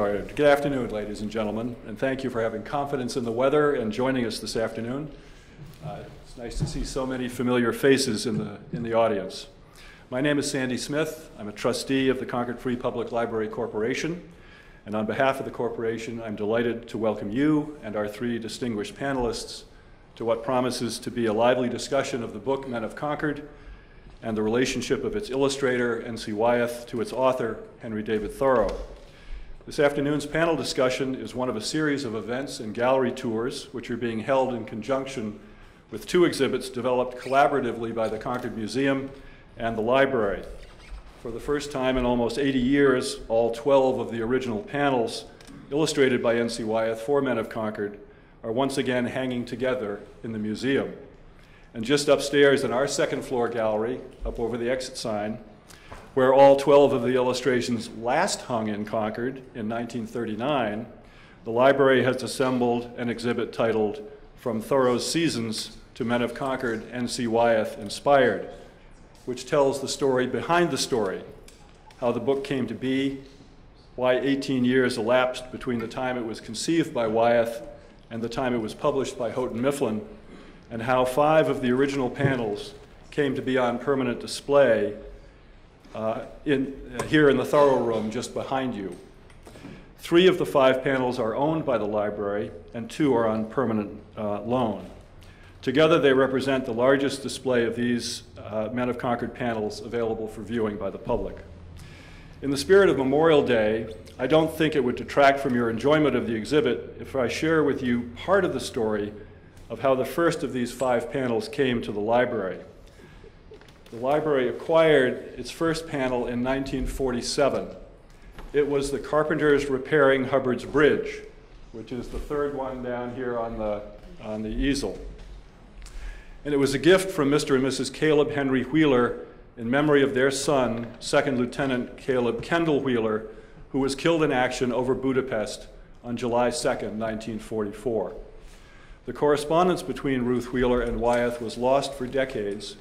started. Good afternoon, ladies and gentlemen, and thank you for having confidence in the weather and joining us this afternoon. Uh, it's nice to see so many familiar faces in the, in the audience. My name is Sandy Smith. I'm a trustee of the Concord Free Public Library Corporation, and on behalf of the corporation, I'm delighted to welcome you and our three distinguished panelists to what promises to be a lively discussion of the book Men of Concord and the relationship of its illustrator, N.C. Wyeth, to its author, Henry David Thoreau. This afternoon's panel discussion is one of a series of events and gallery tours which are being held in conjunction with two exhibits developed collaboratively by the Concord Museum and the library. For the first time in almost 80 years, all 12 of the original panels, illustrated by N.C. Wyeth for Men of Concord, are once again hanging together in the museum. And just upstairs in our second floor gallery, up over the exit sign, where all 12 of the illustrations last hung in Concord in 1939, the library has assembled an exhibit titled From Thoreau's Seasons to Men of Concord, N.C. Wyeth Inspired, which tells the story behind the story, how the book came to be, why 18 years elapsed between the time it was conceived by Wyeth and the time it was published by Houghton Mifflin, and how five of the original panels came to be on permanent display uh, in, uh, here in the Thoreau Room just behind you. Three of the five panels are owned by the library, and two are on permanent uh, loan. Together, they represent the largest display of these uh, Men of Concord panels available for viewing by the public. In the spirit of Memorial Day, I don't think it would detract from your enjoyment of the exhibit if I share with you part of the story of how the first of these five panels came to the library. The library acquired its first panel in 1947. It was the carpenters repairing Hubbard's Bridge, which is the third one down here on the, on the easel. And it was a gift from Mr. and Mrs. Caleb Henry Wheeler in memory of their son, Second Lieutenant Caleb Kendall Wheeler, who was killed in action over Budapest on July 2, 1944. The correspondence between Ruth Wheeler and Wyeth was lost for decades,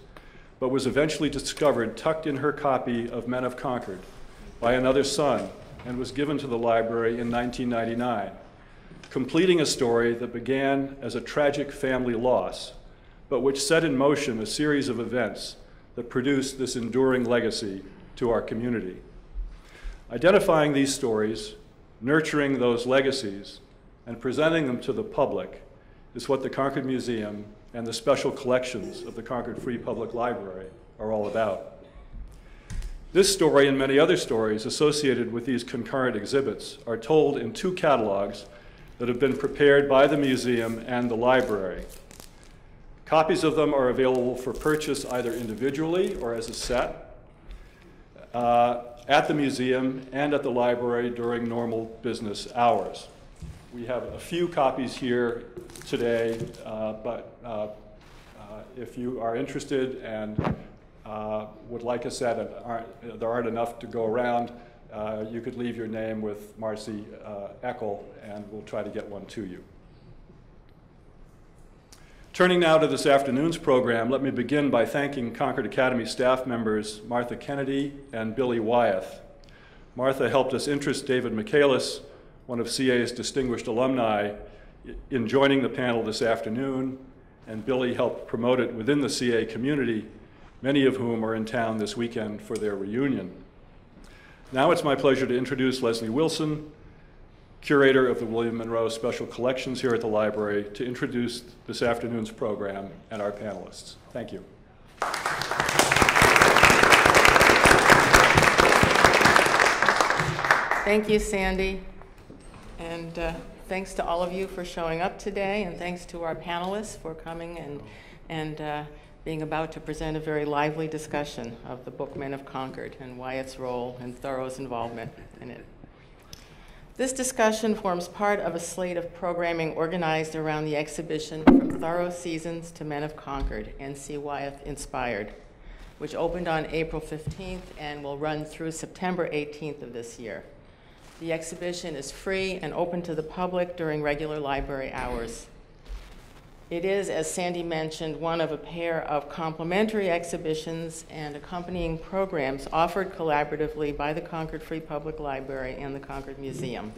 but was eventually discovered tucked in her copy of Men of Concord by another son and was given to the library in 1999, completing a story that began as a tragic family loss, but which set in motion a series of events that produced this enduring legacy to our community. Identifying these stories, nurturing those legacies, and presenting them to the public is what the Concord Museum and the special collections of the Concord Free Public Library are all about. This story and many other stories associated with these concurrent exhibits are told in two catalogs that have been prepared by the museum and the library. Copies of them are available for purchase either individually or as a set uh, at the museum and at the library during normal business hours. We have a few copies here today, uh, but uh, uh, if you are interested and uh, would like a set aren't, there aren't enough to go around, uh, you could leave your name with Marcy Eckel and we'll try to get one to you. Turning now to this afternoon's program, let me begin by thanking Concord Academy staff members Martha Kennedy and Billy Wyeth. Martha helped us interest David Michaelis one of CA's distinguished alumni, in joining the panel this afternoon, and Billy helped promote it within the CA community, many of whom are in town this weekend for their reunion. Now it's my pleasure to introduce Leslie Wilson, curator of the William Munroe Special Collections here at the library, to introduce this afternoon's program and our panelists. Thank you. Thank you, Sandy. And uh, thanks to all of you for showing up today, and thanks to our panelists for coming and, and uh, being about to present a very lively discussion of the book Men of Concord and Wyeth's role and Thoreau's involvement in it. This discussion forms part of a slate of programming organized around the exhibition From Thoreau Seasons to Men of Concord, N.C. Wyeth Inspired, which opened on April 15th and will run through September 18th of this year. The exhibition is free and open to the public during regular library hours. It is, as Sandy mentioned, one of a pair of complementary exhibitions and accompanying programs offered collaboratively by the Concord Free Public Library and the Concord Museum.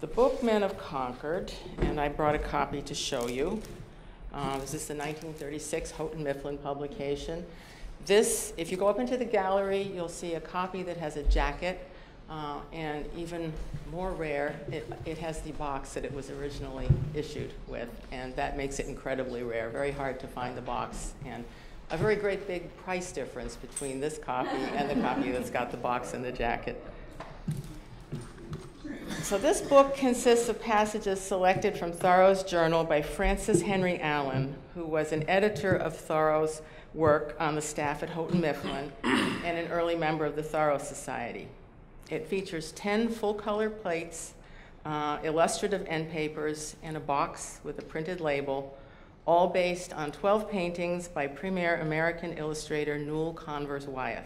The book Men of Concord, and I brought a copy to show you. Uh, this is the 1936 Houghton Mifflin publication. This, if you go up into the gallery, you'll see a copy that has a jacket uh, and even more rare, it, it has the box that it was originally issued with, and that makes it incredibly rare. Very hard to find the box, and a very great big price difference between this copy and the copy that's got the box and the jacket. So this book consists of passages selected from Thoreau's journal by Francis Henry Allen, who was an editor of Thoreau's work on the staff at Houghton Mifflin and an early member of the Thoreau Society. It features 10 full color plates, uh, illustrative end papers, and a box with a printed label, all based on 12 paintings by premier American illustrator Newell Converse Wyeth.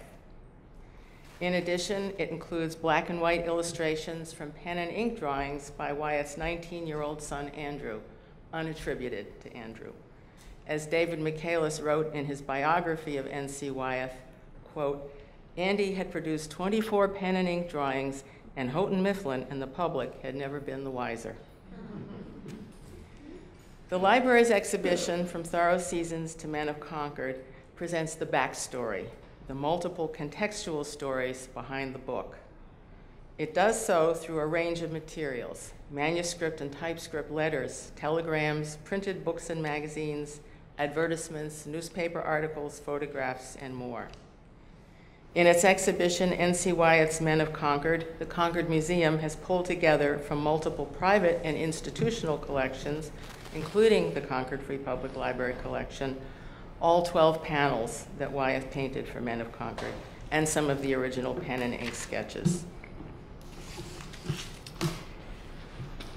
In addition, it includes black and white illustrations from pen and ink drawings by Wyeth's 19 year old son Andrew, unattributed to Andrew. As David Michaelis wrote in his biography of N.C. Wyeth, quote, Andy had produced 24 pen and ink drawings, and Houghton Mifflin and the public had never been the wiser. The library's exhibition, From Thoreau Seasons to Men of Concord, presents the backstory, the multiple contextual stories behind the book. It does so through a range of materials manuscript and typescript letters, telegrams, printed books and magazines, advertisements, newspaper articles, photographs, and more. In its exhibition, N.C. Wyeth's Men of Concord, the Concord Museum has pulled together from multiple private and institutional collections, including the Concord Free Public Library collection, all 12 panels that Wyeth painted for Men of Concord, and some of the original pen and ink sketches.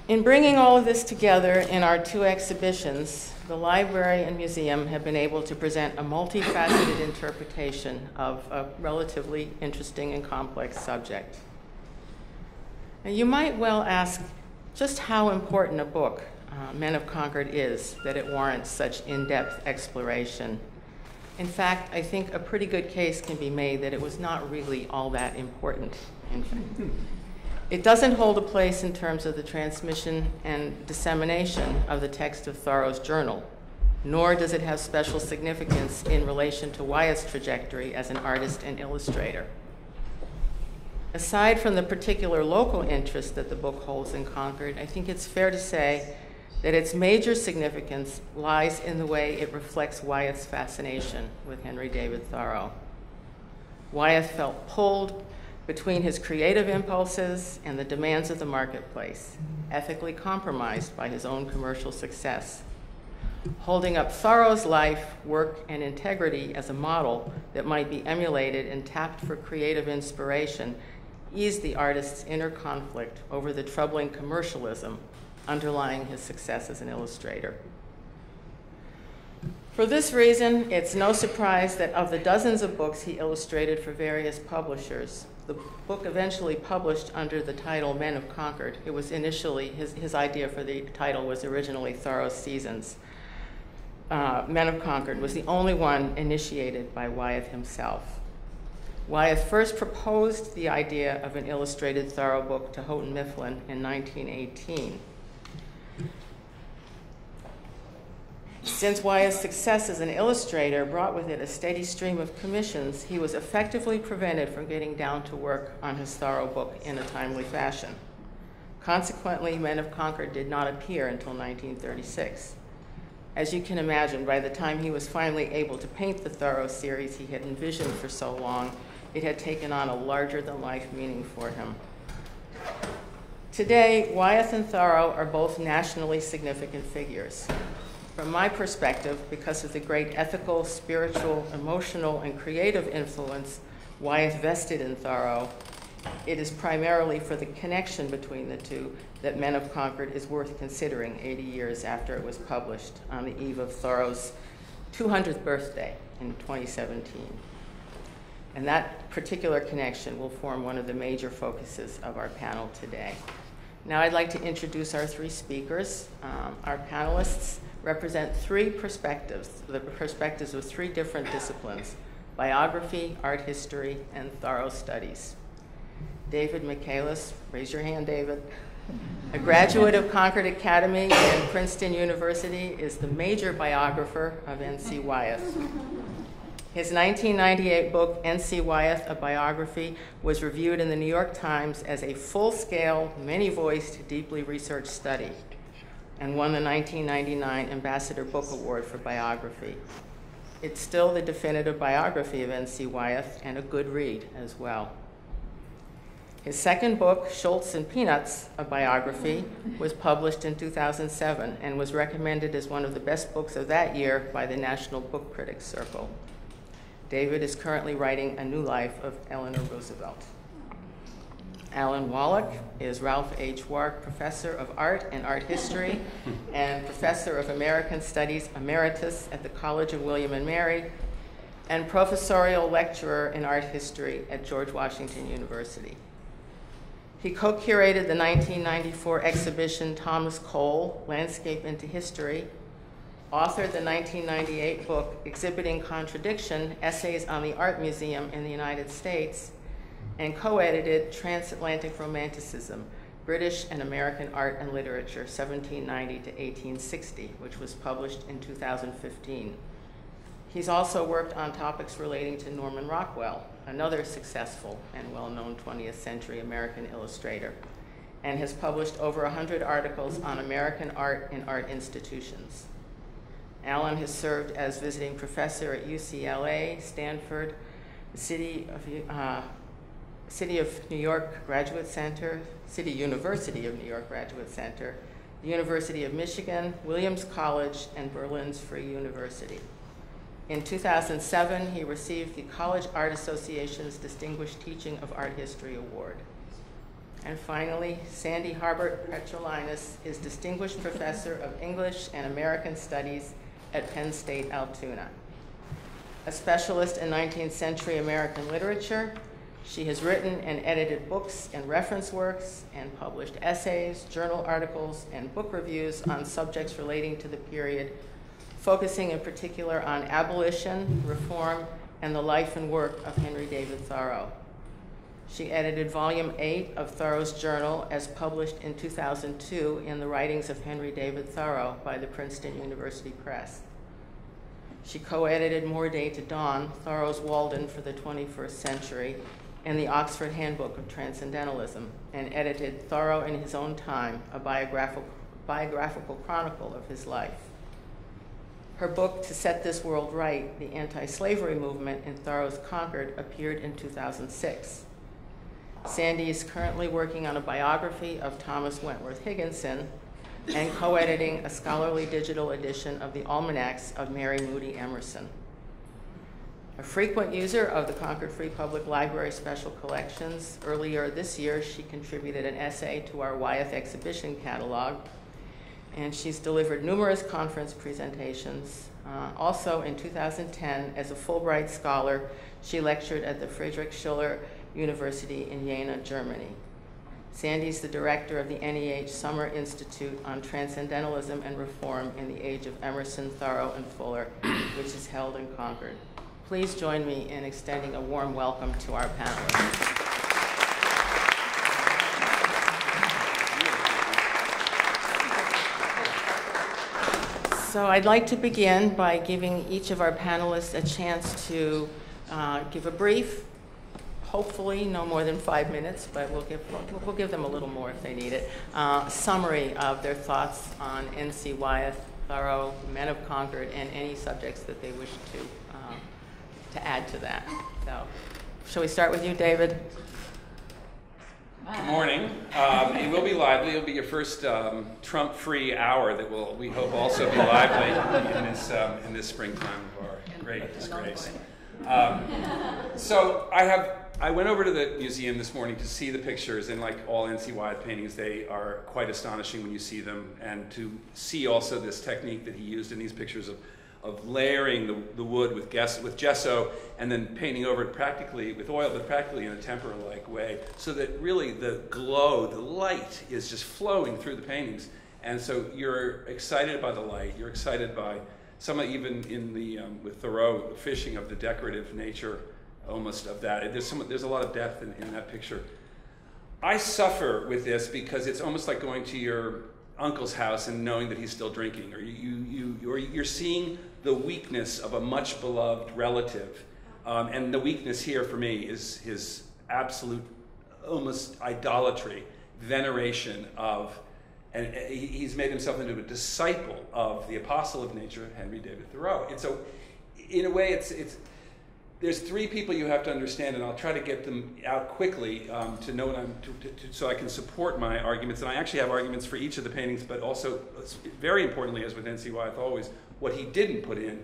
In bringing all of this together in our two exhibitions, the library and museum have been able to present a multifaceted interpretation of a relatively interesting and complex subject. And you might well ask just how important a book, uh, Men of Concord, is that it warrants such in depth exploration. In fact, I think a pretty good case can be made that it was not really all that important. It doesn't hold a place in terms of the transmission and dissemination of the text of Thoreau's journal, nor does it have special significance in relation to Wyeth's trajectory as an artist and illustrator. Aside from the particular local interest that the book holds in Concord, I think it's fair to say that its major significance lies in the way it reflects Wyeth's fascination with Henry David Thoreau. Wyeth felt pulled between his creative impulses and the demands of the marketplace, ethically compromised by his own commercial success. Holding up Thoreau's life, work, and integrity as a model that might be emulated and tapped for creative inspiration eased the artist's inner conflict over the troubling commercialism underlying his success as an illustrator. For this reason, it's no surprise that of the dozens of books he illustrated for various publishers, the book eventually published under the title Men of Concord. It was initially, his, his idea for the title was originally Thoreau's Seasons. Uh, Men of Concord was the only one initiated by Wyeth himself. Wyeth first proposed the idea of an illustrated Thoreau book to Houghton Mifflin in 1918. Since Wyeth's success as an illustrator brought with it a steady stream of commissions, he was effectively prevented from getting down to work on his Thoreau book in a timely fashion. Consequently, Men of Concord did not appear until 1936. As you can imagine, by the time he was finally able to paint the Thoreau series he had envisioned for so long, it had taken on a larger than life meaning for him. Today, Wyeth and Thoreau are both nationally significant figures. From my perspective, because of the great ethical, spiritual, emotional, and creative influence Wyeth vested in Thoreau, it is primarily for the connection between the two that Men of Concord is worth considering 80 years after it was published on the eve of Thoreau's 200th birthday in 2017. And that particular connection will form one of the major focuses of our panel today. Now I'd like to introduce our three speakers. Um, our panelists represent three perspectives, the perspectives of three different disciplines biography, art history, and Thoreau studies. David Michaelis, raise your hand, David. A graduate of Concord Academy and Princeton University, is the major biographer of N.C. Wyeth. His 1998 book, N.C. Wyeth, A Biography, was reviewed in the New York Times as a full scale, many voiced, deeply researched study and won the 1999 Ambassador Book Award for biography. It's still the definitive biography of N.C. Wyeth and a good read as well. His second book, Schulz and Peanuts, a biography, was published in 2007 and was recommended as one of the best books of that year by the National Book Critics Circle. David is currently writing A New Life of Eleanor Roosevelt. Alan Wallach is Ralph H. Wark Professor of Art and Art History and Professor of American Studies Emeritus at the College of William and Mary and Professorial Lecturer in Art History at George Washington University. He co curated the 1994 exhibition Thomas Cole Landscape into History, authored the 1998 book Exhibiting Contradiction Essays on the Art Museum in the United States, and co edited Transatlantic Romanticism British and American Art and Literature, 1790 to 1860, which was published in 2015. He's also worked on topics relating to Norman Rockwell, another successful and well known 20th century American illustrator, and has published over 100 articles on American art and art institutions. Alan has served as visiting professor at UCLA, Stanford, the City of, uh, City of New York Graduate Center, City University of New York Graduate Center, the University of Michigan, Williams College, and Berlin's Free University. In 2007, he received the College Art Association's Distinguished Teaching of Art History Award. And finally, Sandy Harbert Petrulionis is Distinguished Professor of English and American Studies at Penn State Altoona. A specialist in 19th century American literature, she has written and edited books and reference works and published essays, journal articles, and book reviews on subjects relating to the period focusing in particular on abolition, reform, and the life and work of Henry David Thoreau. She edited volume eight of Thoreau's journal as published in 2002 in the writings of Henry David Thoreau by the Princeton University Press. She co-edited More Day to Dawn, Thoreau's Walden for the 21st Century, and the Oxford Handbook of Transcendentalism, and edited Thoreau in His Own Time, a biographical, biographical chronicle of his life. Her book, To Set This World Right The Anti Slavery Movement in Thoreau's Concord, appeared in 2006. Sandy is currently working on a biography of Thomas Wentworth Higginson and co editing a scholarly digital edition of the almanacs of Mary Moody Emerson. A frequent user of the Concord Free Public Library Special Collections, earlier this year she contributed an essay to our Wyeth exhibition catalog and she's delivered numerous conference presentations. Uh, also, in 2010, as a Fulbright Scholar, she lectured at the Friedrich Schiller University in Jena, Germany. Sandy's the director of the NEH Summer Institute on Transcendentalism and Reform in the Age of Emerson, Thoreau, and Fuller, which is held in Concord. Please join me in extending a warm welcome to our panelists. So I'd like to begin by giving each of our panelists a chance to uh, give a brief, hopefully no more than five minutes, but we'll give, we'll give them a little more if they need it, uh, summary of their thoughts on N.C. Wyeth, Thoreau, Men of Concord, and any subjects that they wish to, to add to that. So, shall we start with you, David? Good morning. Um, it will be lively. It'll be your first um, Trump-free hour that will, we hope, also be lively in this um, in this springtime of our great disgrace. Um, so I have I went over to the museum this morning to see the pictures, and like all N.C. Wyeth paintings, they are quite astonishing when you see them, and to see also this technique that he used in these pictures of of layering the, the wood with, ges- with gesso and then painting over it practically with oil, but practically in a tempera-like way, so that really the glow, the light is just flowing through the paintings. And so you're excited by the light, you're excited by some even in the, um, with Thoreau, fishing of the decorative nature almost of that. There's, some, there's a lot of depth in, in that picture. I suffer with this because it's almost like going to your uncle's house and knowing that he's still drinking, or you, you, you or you're seeing the weakness of a much beloved relative. Um, and the weakness here for me is his absolute, almost idolatry, veneration of, and he's made himself into a disciple of the apostle of nature, Henry David Thoreau. And so, in a way, it's, it's there's three people you have to understand, and I'll try to get them out quickly um, to know what I'm, to, to, so I can support my arguments. And I actually have arguments for each of the paintings, but also, very importantly, as with N.C. Wyeth always, what he didn't put in,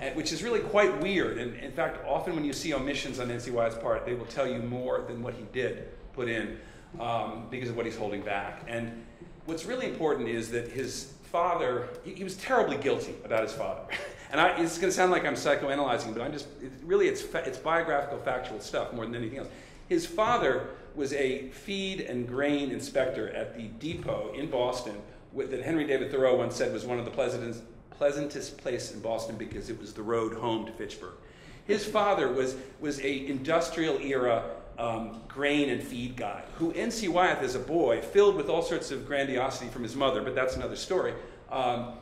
and, which is really quite weird. And in fact, often when you see omissions on N.C. Wyeth's part, they will tell you more than what he did put in um, because of what he's holding back. And what's really important is that his father, he, he was terribly guilty about his father. and I, it's going to sound like I'm psychoanalyzing, but I'm just, it, really, it's, it's biographical, factual stuff more than anything else. His father was a feed and grain inspector at the depot in Boston with, that Henry David Thoreau once said was one of the pleasantest, pleasantest place in Boston because it was the road home to Fitchburg. His father was, was a industrial era um, grain and feed guy, who N.C. Wyeth, as a boy, filled with all sorts of grandiosity from his mother, but that's another story, um,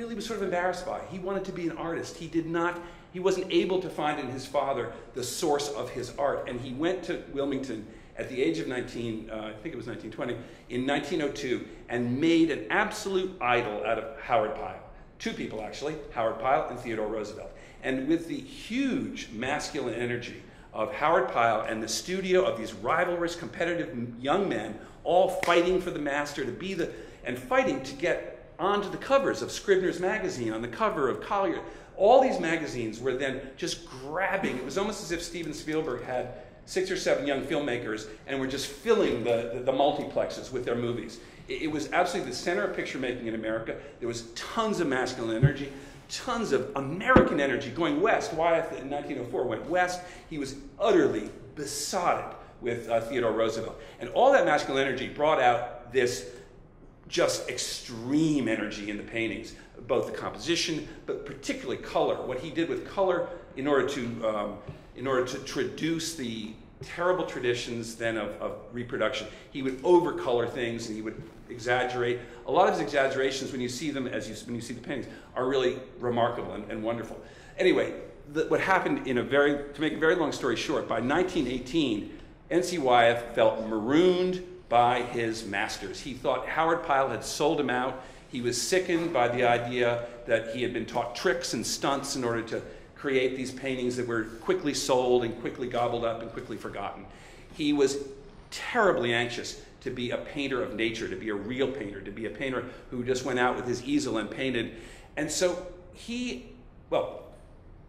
really was sort of embarrassed by. He wanted to be an artist. He did not, he wasn't able to find in his father the source of his art. And he went to Wilmington at the age of 19, uh, I think it was 1920, in 1902, and made an absolute idol out of Howard Pyle. Two people, actually, Howard Pyle and Theodore Roosevelt. And with the huge masculine energy of Howard Pyle and the studio of these rivalrous, competitive young men, all fighting for the master to be the, and fighting to get onto the covers of Scribner's magazine, on the cover of Collier. All these magazines were then just grabbing. It was almost as if Steven Spielberg had six or seven young filmmakers and were just filling the, the, the multiplexes with their movies. It, it was absolutely the center of picture making in America. There was tons of masculine energy tons of American energy going west. Wyeth in 1904 went west. He was utterly besotted with uh, Theodore Roosevelt. And all that masculine energy brought out this just extreme energy in the paintings, both the composition, but particularly color. What he did with color in order to, um, in order to traduce the terrible traditions then of, of reproduction. He would overcolor things and he would exaggerate. A lot of his exaggerations, when you see them, as you, when you see the paintings, are really remarkable and, and wonderful. Anyway, the, what happened in a very, to make a very long story short, by 1918, N.C. Wyeth felt marooned by his masters. He thought Howard Pyle had sold him out. He was sickened by the idea that he had been taught tricks and stunts in order to create these paintings that were quickly sold and quickly gobbled up and quickly forgotten. He was terribly anxious to be a painter of nature, to be a real painter, to be a painter who just went out with his easel and painted. And so he, well,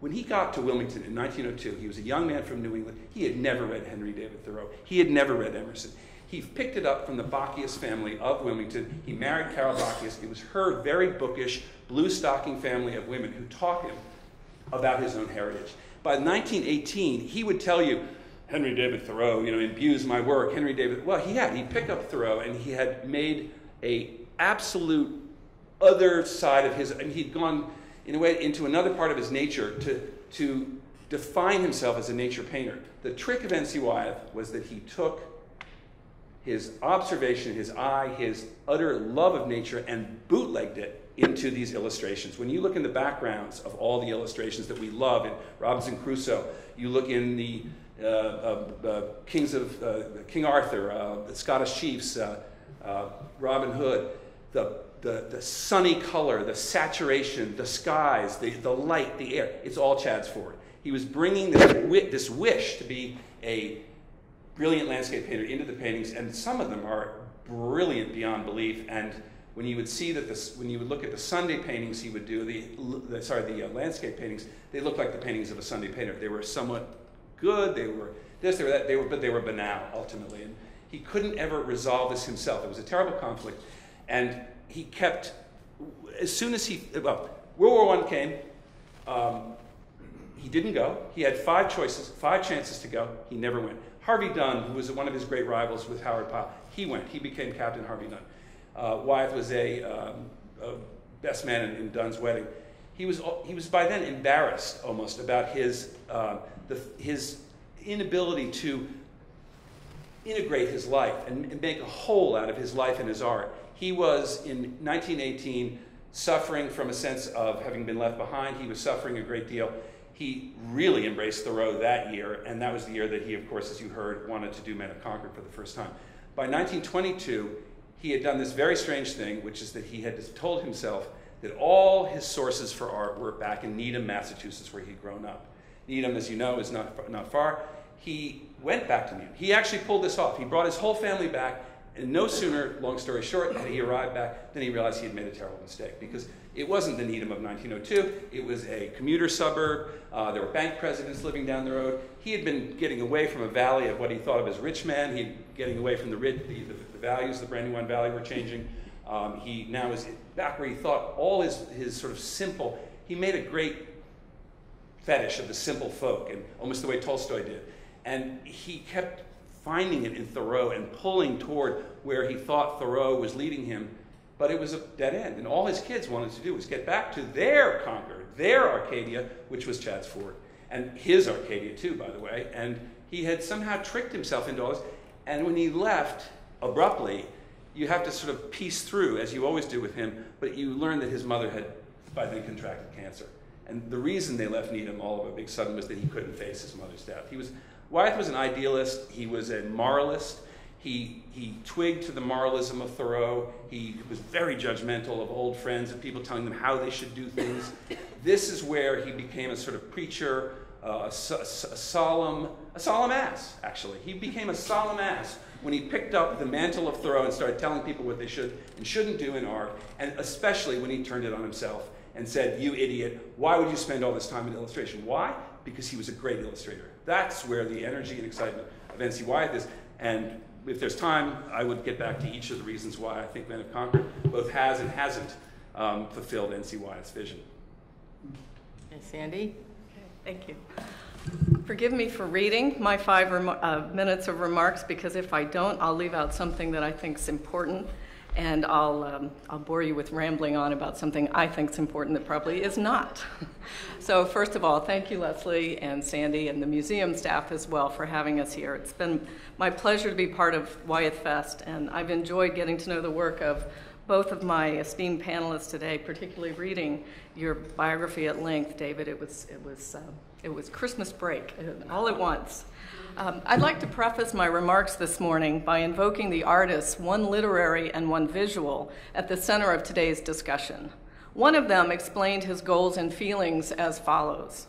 when he got to Wilmington in 1902, he was a young man from New England. He had never read Henry David Thoreau. He had never read Emerson. He picked it up from the Bockius family of Wilmington. He married Carol Bockius. It was her very bookish, blue stocking family of women who taught him about his own heritage. By 1918, he would tell you, Henry David Thoreau, you know, imbues my work. Henry David, well, he had. He picked up Thoreau and he had made a absolute other side of his, and he'd gone in a way into another part of his nature to, to define himself as a nature painter. The trick of N.C. Wyeth was that he took his observation, his eye, his utter love of nature, and bootlegged it into these illustrations. When you look in the backgrounds of all the illustrations that we love in Robinson Crusoe, you look in the uh, uh, uh, Kings of uh, King Arthur, uh, the Scottish chiefs, uh, Robin Hood, the, the, the sunny color, the saturation, the skies, the, the light, the air, it's all Chadds Ford. He was bringing this, this wish to be a brilliant landscape painter into the paintings, and some of them are brilliant beyond belief. And when you would see that this, when you would look at the Sunday paintings he would do, the, the sorry, the uh, landscape paintings, they looked like the paintings of a Sunday painter. They were somewhat good, they were this, they were that, they were, but they were banal ultimately. And he couldn't ever resolve this himself. It was a terrible conflict, and he kept. As soon as he, well, World War I came. Um, he didn't go. He had five choices, five chances to go. He never went. Harvey Dunn, who was one of his great rivals with Howard Pyle, he went. He became Captain Harvey Dunn. Uh, Wyeth was a, um, a best man in, in, Dunn's wedding. He was, he was by then embarrassed almost about his, uh, the, his inability to integrate his life and, and make a whole out of his life and his art. He was in 1918 suffering from a sense of having been left behind. He was suffering a great deal. He really embraced Thoreau that year, and that was the year that he, of course, as you heard, wanted to do Men of Concord for the first time. By 1922, he had done this very strange thing, which is that he had told himself that all his sources for art were back in Needham, Massachusetts, where he'd grown up. Needham, as you know, is not, not far. He went back to Needham. He actually pulled this off. He brought his whole family back and no sooner, long story short, had he arrived back than he realized he had made a terrible mistake because it wasn't the Needham of 1902. It was a commuter suburb. Uh, there were bank presidents living down the road. He had been getting away from a valley of what he thought of as rich men. He getting away from the, the, the, the values the Brandywine Valley were changing. Um, he now is back where he thought all his, his sort of simple, he made a great fetish of the simple folk, and almost the way Tolstoy did. And he kept finding it in Thoreau and pulling toward where he thought Thoreau was leading him, but it was a dead end. And all his kids wanted to do was get back to their Concord, their Arcadia, which was Chadds Ford, and his Arcadia too, by the way. And he had somehow tricked himself into all this. And when he left abruptly, you have to sort of piece through, as you always do with him, but you learn that his mother had by then contracted cancer. And the reason they left Needham all of a big sudden was that he couldn't face his mother's death. He was Wyeth was an idealist. He was a moralist. He, he twigged to the moralism of Thoreau. He was very judgmental of old friends and people telling them how they should do things. This is where he became a sort of preacher, uh, a, a, a, solemn, a solemn ass, actually. He became a solemn ass when he picked up the mantle of Thoreau and started telling people what they should and shouldn't do in art, and especially when he turned it on himself and said, You idiot, why would you spend all this time in illustration? Why? Because he was a great illustrator. That's where the energy and excitement of N.C. Wyeth is. And if there's time, I would get back to each of the reasons why I think Men of Concord both has and hasn't um, fulfilled N.C. Wyeth's vision. Okay, Sandy? Okay, thank you. Forgive me for reading my five uh, minutes of remarks because if I don't, I'll leave out something that I think is important and I'll, um, I'll bore you with rambling on about something I think is important that probably is not. so first of all, thank you, Leslie and Sandy and the museum staff as well for having us here. It's been my pleasure to be part of Wyeth Fest, and I've enjoyed getting to know the work of both of my esteemed panelists today, particularly reading your biography at length, David. It was, it was, uh, it was Christmas break, uh, all at once. Um, I'd like to preface my remarks this morning by invoking the artists, one literary and one visual, at the center of today's discussion. One of them explained his goals and feelings as follows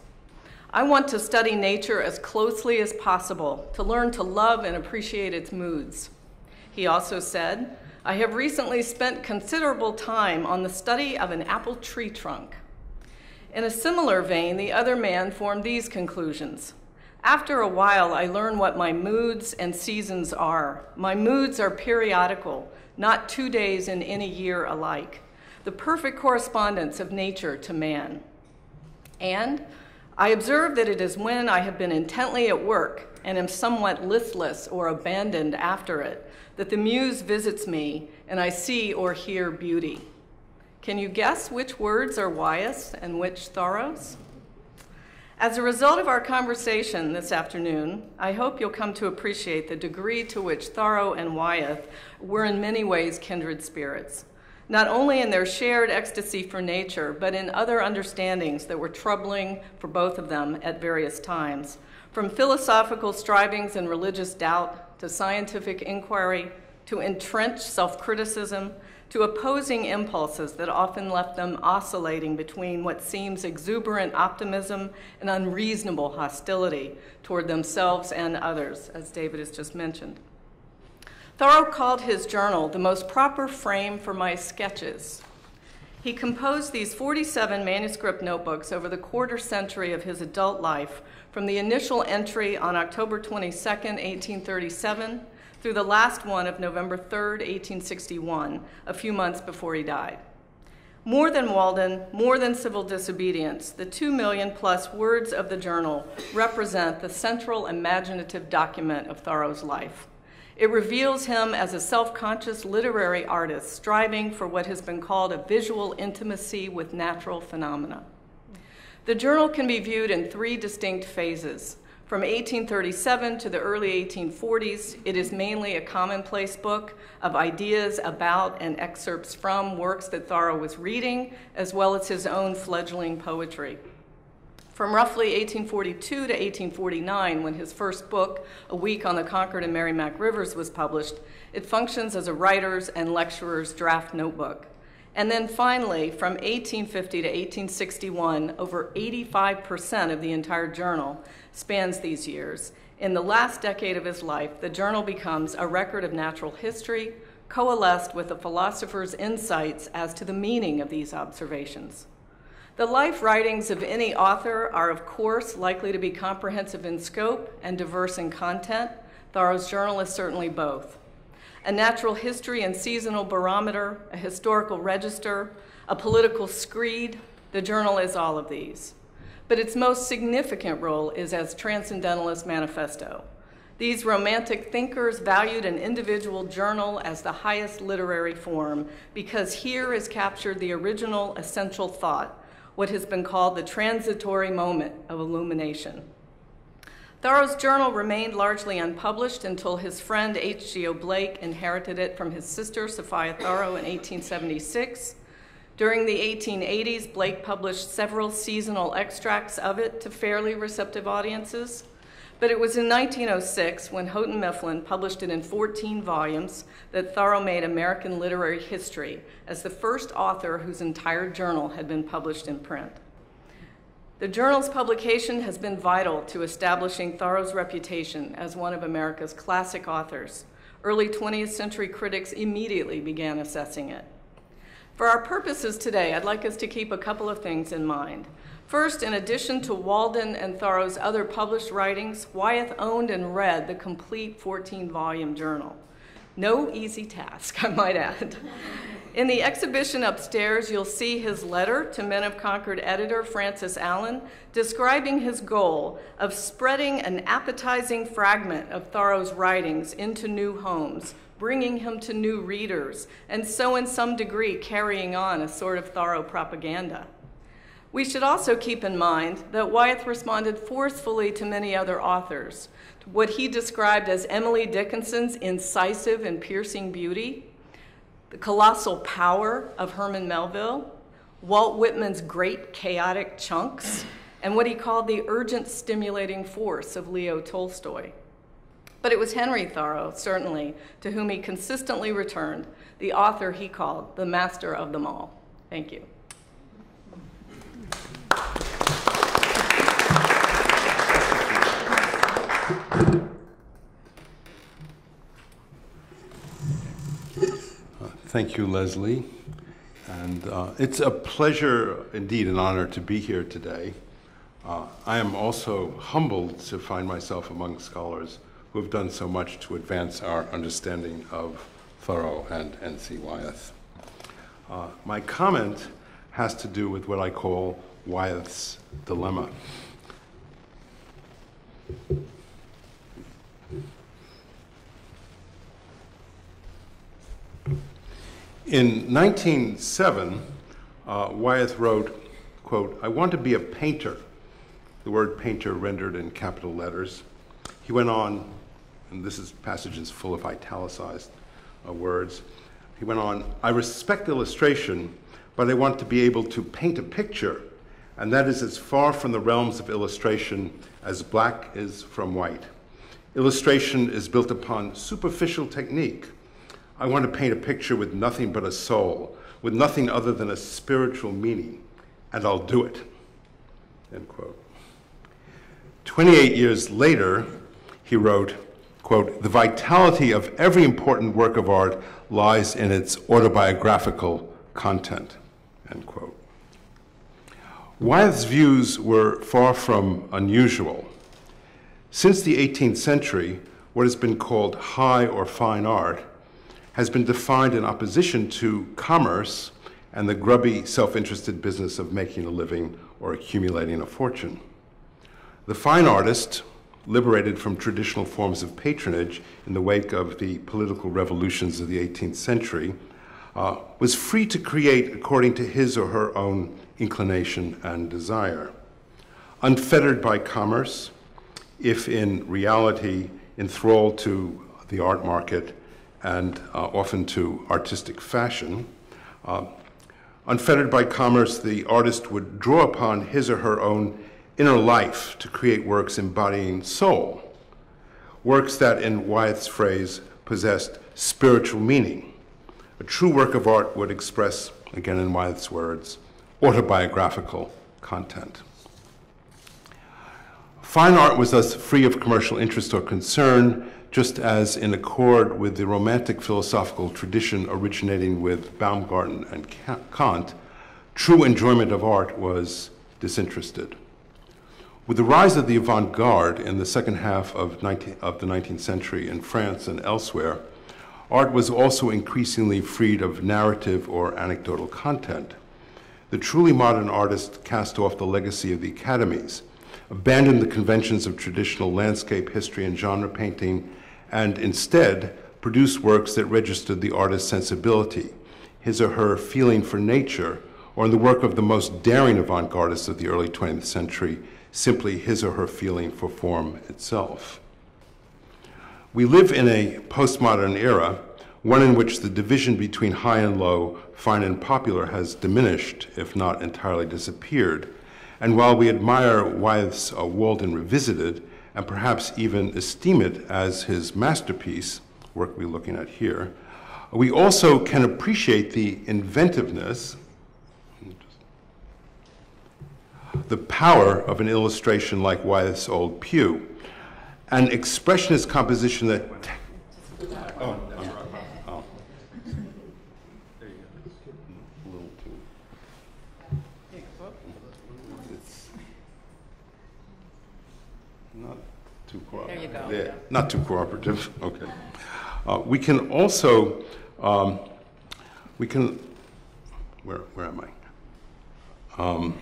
I want to study nature as closely as possible, to learn to love and appreciate its moods. He also said, I have recently spent considerable time on the study of an apple tree trunk. In a similar vein, the other man formed these conclusions. After a while, I learn what my moods and seasons are. My moods are periodical, not two days in any year alike, the perfect correspondence of nature to man. And I observe that it is when I have been intently at work and am somewhat listless or abandoned after it that the muse visits me and I see or hear beauty. Can you guess which words are Wyeth's and which Thoreau's? As a result of our conversation this afternoon, I hope you'll come to appreciate the degree to which Thoreau and Wyeth were in many ways kindred spirits, not only in their shared ecstasy for nature, but in other understandings that were troubling for both of them at various times, from philosophical strivings and religious doubt to scientific inquiry to entrenched self criticism to opposing impulses that often left them oscillating between what seems exuberant optimism and unreasonable hostility toward themselves and others, as David has just mentioned. Thoreau called his journal the most proper frame for my sketches. He composed these 47 manuscript notebooks over the quarter century of his adult life, from the initial entry on October 22, 1837, through the last one of November 3, 1861, a few months before he died. More than Walden, more than civil disobedience, the two million plus words of the journal represent the central imaginative document of Thoreau's life. It reveals him as a self conscious literary artist striving for what has been called a visual intimacy with natural phenomena. The journal can be viewed in three distinct phases. From 1837 to the early 1840s, it is mainly a commonplace book of ideas about and excerpts from works that Thoreau was reading, as well as his own fledgling poetry. From roughly 1842 to 1849, when his first book, A Week on the Concord and Merrimack Rivers, was published, it functions as a writer's and lecturer's draft notebook. And then finally, from 1850 to 1861, over 85% of the entire journal spans these years. In the last decade of his life, the journal becomes a record of natural history, coalesced with the philosopher's insights as to the meaning of these observations. The life writings of any author are, of course, likely to be comprehensive in scope and diverse in content. Thoreau's journal is certainly both. A natural history and seasonal barometer, a historical register, a political screed, the journal is all of these. But its most significant role is as Transcendentalist Manifesto. These romantic thinkers valued an individual journal as the highest literary form because here is captured the original essential thought what has been called the transitory moment of illumination. Thoreau's journal remained largely unpublished until his friend H.G.O. Blake inherited it from his sister, Sophia Thoreau, in 1876. During the 1880s, Blake published several seasonal extracts of it to fairly receptive audiences. But it was in 1906 when Houghton Mifflin published it in 14 volumes that Thoreau made American literary history as the first author whose entire journal had been published in print. The journal's publication has been vital to establishing Thoreau's reputation as one of America's classic authors. Early 20th century critics immediately began assessing it. For our purposes today, I'd like us to keep a couple of things in mind. First, in addition to Walden and Thoreau's other published writings, Wyeth owned and read the complete 14 volume journal. No easy task, I might add. In the exhibition upstairs, you'll see his letter to Men of Concord editor Francis Allen describing his goal of spreading an appetizing fragment of Thoreau's writings into new homes, bringing him to new readers, and so in some degree carrying on a sort of Thoreau propaganda. We should also keep in mind that Wyeth responded forcefully to many other authors, to what he described as Emily Dickinson's incisive and piercing beauty, the colossal power of Herman Melville, Walt Whitman's great chaotic chunks, and what he called the urgent stimulating force of Leo Tolstoy. But it was Henry Thoreau, certainly, to whom he consistently returned, the author he called the master of them all. Thank you. Thank you, Leslie. And uh, it's a pleasure, indeed, an honor to be here today. Uh, I am also humbled to find myself among scholars who have done so much to advance our understanding of Thoreau and N.C. Wyeth. Uh, my comment has to do with what I call Wyeth's dilemma. In 1907, uh, Wyeth wrote, quote, I want to be a painter, the word painter rendered in capital letters. He went on, and this is passages full of italicized uh, words. He went on, I respect illustration, but I want to be able to paint a picture, and that is as far from the realms of illustration as black is from white. Illustration is built upon superficial technique I want to paint a picture with nothing but a soul, with nothing other than a spiritual meaning, and I'll do it. End quote. 28 years later, he wrote, quote, the vitality of every important work of art lies in its autobiographical content, end quote. Wyeth's views were far from unusual. Since the 18th century, what has been called high or fine art has been defined in opposition to commerce and the grubby, self interested business of making a living or accumulating a fortune. The fine artist, liberated from traditional forms of patronage in the wake of the political revolutions of the 18th century, uh, was free to create according to his or her own inclination and desire. Unfettered by commerce, if in reality enthralled to the art market and uh, often to artistic fashion, uh, unfettered by commerce, the artist would draw upon his or her own inner life to create works embodying soul, works that, in Wyeth's phrase, possessed spiritual meaning. A true work of art would express, again in Wyeth's words, autobiographical content. Fine art was thus free of commercial interest or concern, just as in accord with the Romantic philosophical tradition originating with Baumgarten and Kant, true enjoyment of art was disinterested. With the rise of the avant garde in the second half of, 19, of, the 19th century in France and elsewhere, art was also increasingly freed of narrative or anecdotal content. The truly modern artist cast off the legacy of the academies, abandoned the conventions of traditional landscape, history, and genre painting, and instead produced works that registered the artist's sensibility, his or her feeling for nature, or in the work of the most daring avant gardists of the early 20th century, simply his or her feeling for form itself. We live in a postmodern era, one in which the division between high and low, fine and popular has diminished, if not entirely disappeared. And while we admire Wyeth's uh, Walden Revisited, and perhaps even esteem it as his masterpiece, work we're looking at here, we also can appreciate the inventiveness the power of an illustration like Wyeth's Old Pew. An expressionist composition that. Oh, oh. It's not too cooperative. There you go. There. Not too cooperative, okay. Uh, we can also, um, we can, where, where am I? Um,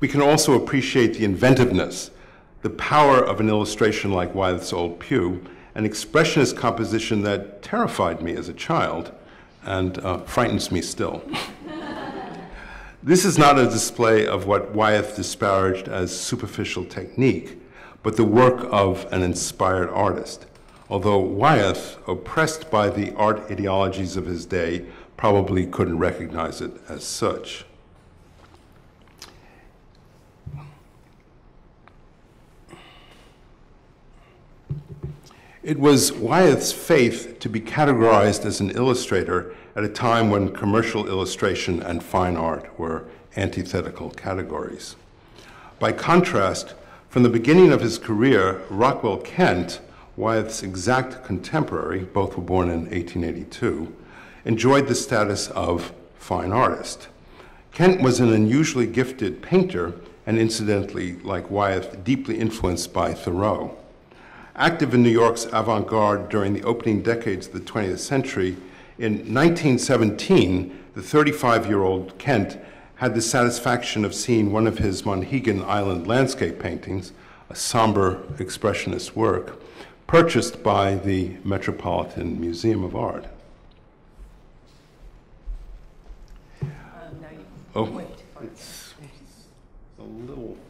we can also appreciate the inventiveness, the power of an illustration like Wyeth's Old Pew, an expressionist composition that terrified me as a child and uh, frightens me still. this is not a display of what Wyeth disparaged as superficial technique, but the work of an inspired artist. Although Wyeth, oppressed by the art ideologies of his day, probably couldn't recognize it as such. It was Wyeth's faith to be categorized as an illustrator at a time when commercial illustration and fine art were antithetical categories. By contrast, from the beginning of his career, Rockwell Kent, Wyeth's exact contemporary, both were born in 1882, enjoyed the status of fine artist. Kent was an unusually gifted painter and incidentally, like Wyeth, deeply influenced by Thoreau. Active in New York's avant garde during the opening decades of the 20th century, in 1917, the 35 year old Kent had the satisfaction of seeing one of his Monhegan Island landscape paintings, a somber expressionist work, purchased by the Metropolitan Museum of Art. Uh, oh, it's a little, yeah.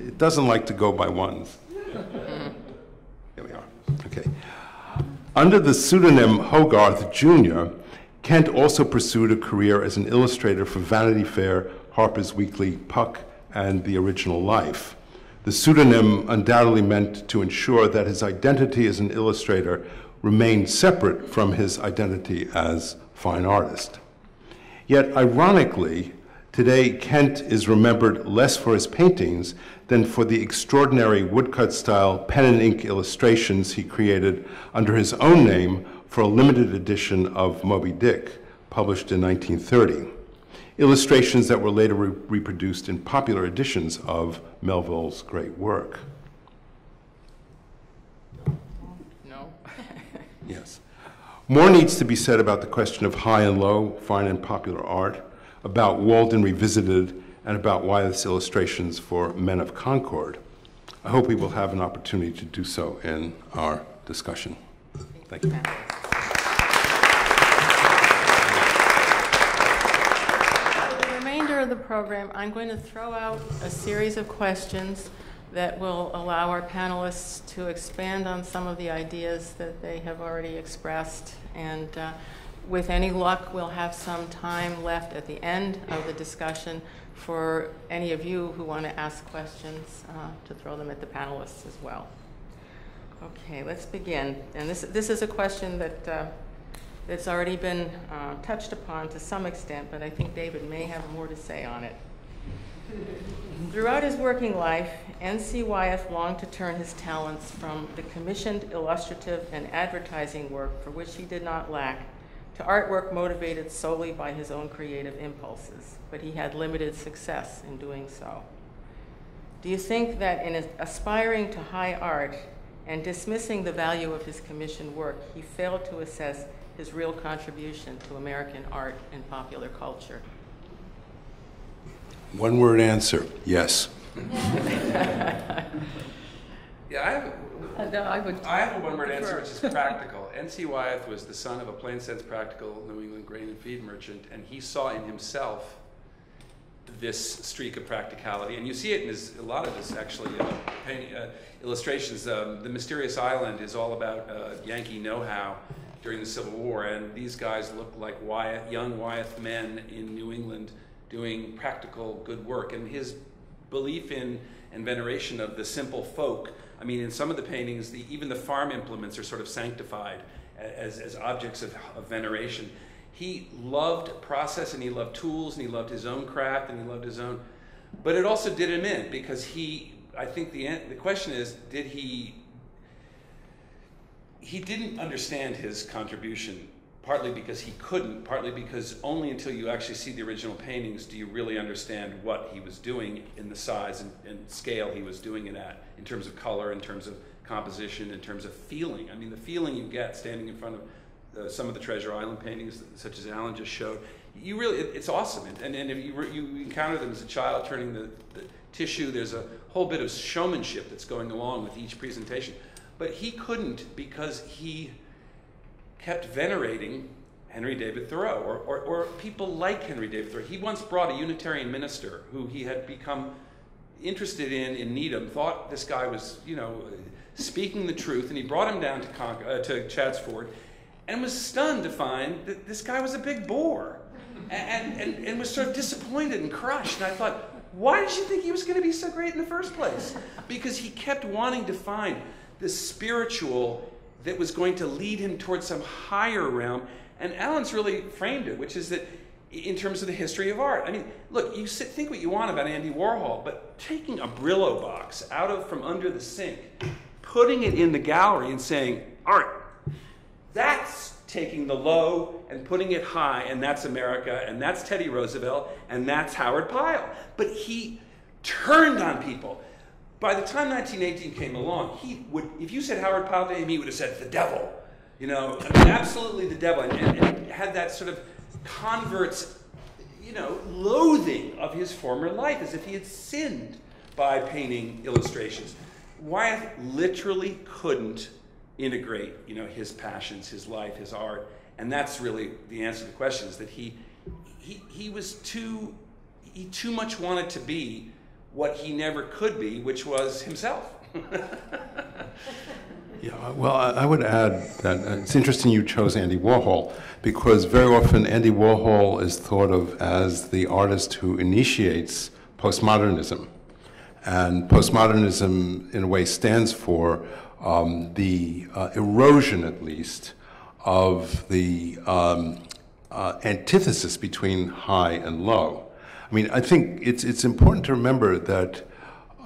It, doesn't like to go by ones. Here we are. Okay. Under the pseudonym Hogarth Jr., Kent also pursued a career as an illustrator for Vanity Fair, Harper's Weekly, Puck, and The Original Life. The pseudonym undoubtedly meant to ensure that his identity as an illustrator remained separate from his identity as fine artist. Yet, ironically, today Kent is remembered less for his paintings than for the extraordinary woodcut style pen and ink illustrations he created under his own name for a limited edition of Moby Dick, published in 1930. Illustrations that were later re reproduced in popular editions of Melville's great work. No. yes. More needs to be said about the question of high and low, fine and popular art, about Walden Revisited, and about Wyeth's illustrations for Men of Concord. I hope we will have an opportunity to do so in our discussion. Thank you. For the remainder of the program, I'm going to throw out a series of questions that will allow our panelists to expand on some of the ideas that they have already expressed. And uh, with any luck, we'll have some time left at the end of the discussion for any of you who want to ask questions uh, to throw them at the panelists as well. Okay, let's begin. And this, this is a question that uh, that's already been uh, touched upon to some extent, but I think David may have more to say on it. Throughout his working life, N.C. Wyeth longed to turn his talents from the commissioned illustrative and advertising work for which he did not lack to artwork motivated solely by his own creative impulses, but he had limited success in doing so. Do you think that in aspiring to high art and dismissing the value of his commissioned work, he failed to assess his real contribution to American art and popular culture? One word answer yes. Yeah, I have, Uh, no, I would. I have a one-word answer, which is practical. N.C. Wyeth was the son of a plain sense practical New England grain and feed merchant, and he saw in himself this streak of practicality. And you see it in his, a lot of his actually uh, painting, uh, illustrations. Um, the Mysterious Island is all about uh, Yankee know-how during the Civil War, and these guys look like Wyeth, young Wyeth men in New England doing practical good work. And his belief in and veneration of the simple folk. I mean, in some of the paintings, the, even the farm implements are sort of sanctified as, as objects of, of veneration. He loved process and he loved tools and he loved his own craft and he loved his own. But it also did him in because he, I think the, the question is, did he, he didn't understand his contribution partly because he couldn't, partly because only until you actually see the original paintings do you really understand what he was doing in the size and, and, scale he was doing it at, in terms of color, in terms of composition, in terms of feeling. I mean, the feeling you get standing in front of uh, some of the Treasure Island paintings, such as Alan just showed, you really, it, it's awesome. And, and if you, you encounter them as a child turning the, the tissue, there's a whole bit of showmanship that's going along with each presentation. But he couldn't because he kept venerating Henry David Thoreau or, or, or, people like Henry David Thoreau. He once brought a Unitarian minister who he had become interested in in Needham, thought this guy was, you know, speaking the truth, and he brought him down to, Con- uh, to Chadds Ford and was stunned to find that this guy was a big bore and, and, and was sort of disappointed and crushed. And I thought, why did you think he was going to be so great in the first place? Because he kept wanting to find this spiritual that was going to lead him towards some higher realm. And Alan's really framed it, which is that in terms of the history of art. I mean, look, you sit, think what you want about Andy Warhol, but taking a Brillo box out of from under the sink, putting it in the gallery and saying, art, that's taking the low and putting it high, and that's America, and that's Teddy Roosevelt, and that's Howard Pyle. But he turned on people. By the time 1918 came along, he would, if you said Howard him, he would have said the devil. You know, I mean, absolutely the devil, and, and, and had that sort of converts, you know, loathing of his former life as if he had sinned by painting illustrations. Wyeth literally couldn't integrate, you know, his passions, his life, his art, and that's really the answer to the question: is that he, he, he was too, he too much wanted to be what he never could be, which was himself. yeah, well, I would add that it's interesting you chose Andy Warhol because very often Andy Warhol is thought of as the artist who initiates postmodernism. And postmodernism, in a way, stands for um, the uh, erosion, at least, of the um, uh, antithesis between high and low. I mean, I think it's, it's important to remember that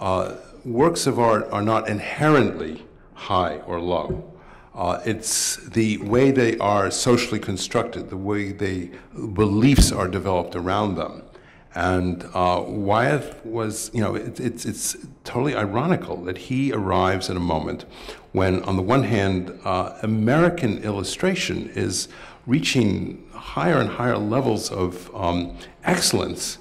uh, works of art are not inherently high or low. Uh, it's the way they are socially constructed, the way they beliefs are developed around them. And uh, Wyeth was, you know, it, it's, it's totally ironical that he arrives at a moment when, on the one hand, uh, American illustration is reaching higher and higher levels of um, excellence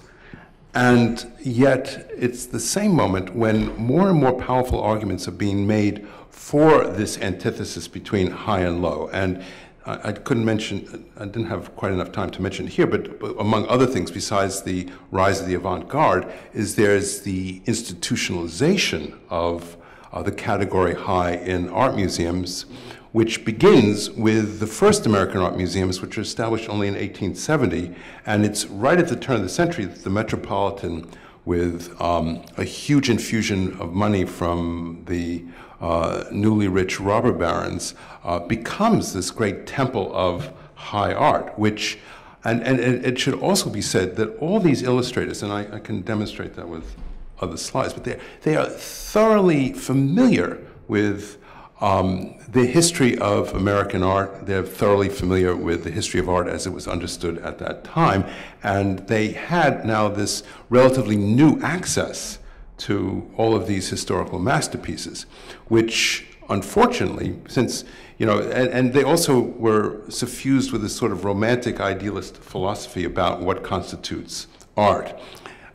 And yet, it's the same moment when more and more powerful arguments are being made for this antithesis between high and low. And I, I couldn't mention, I didn't have quite enough time to mention here, but, but among other things, besides the rise of the avant garde, is there's the institutionalization of uh, the category high in art museums, which begins with the first American art museums, which were established only in 1870. And it's right at the turn of the century that the Metropolitan, with um, a huge infusion of money from the uh, newly rich robber barons, uh, becomes this great temple of high art, which and, and it should also be said that all these illustrators, and I, I can demonstrate that with other slides, but they they are thoroughly familiar with um, the history of American art. They're thoroughly familiar with the history of art as it was understood at that time, and they had now this relatively new access to all of these historical masterpieces, which unfortunately, since you know, and, and, they also were suffused with this sort of romantic idealist philosophy about what constitutes art.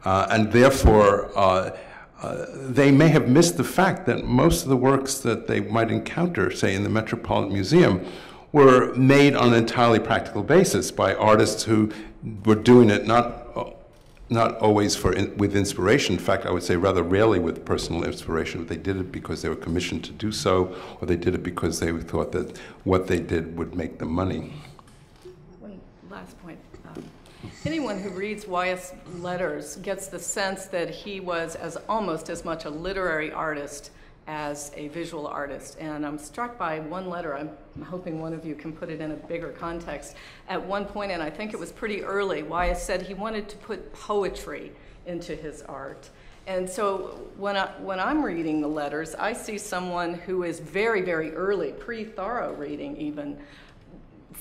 Uh, and therefore, uh, uh, they may have missed the fact that most of the works that they might encounter, say, in the Metropolitan Museum, were made on an entirely practical basis by artists who were doing it not not always for in, with inspiration. In fact, I would say rather rarely with personal inspiration. They did it because they were commissioned to do so, or they did it because they thought that what they did would make them money. One last point. Anyone who reads Wyeth's letters gets the sense that he was as almost as much a literary artist as a visual artist. And I'm struck by one letter. I'm hoping one of you can put it in a bigger context. At one point, and I think it was pretty early, Wyeth said he wanted to put poetry into his art. And so when, I, when I'm reading the letters, I see someone who is very, very early, pre Thoreau reading even,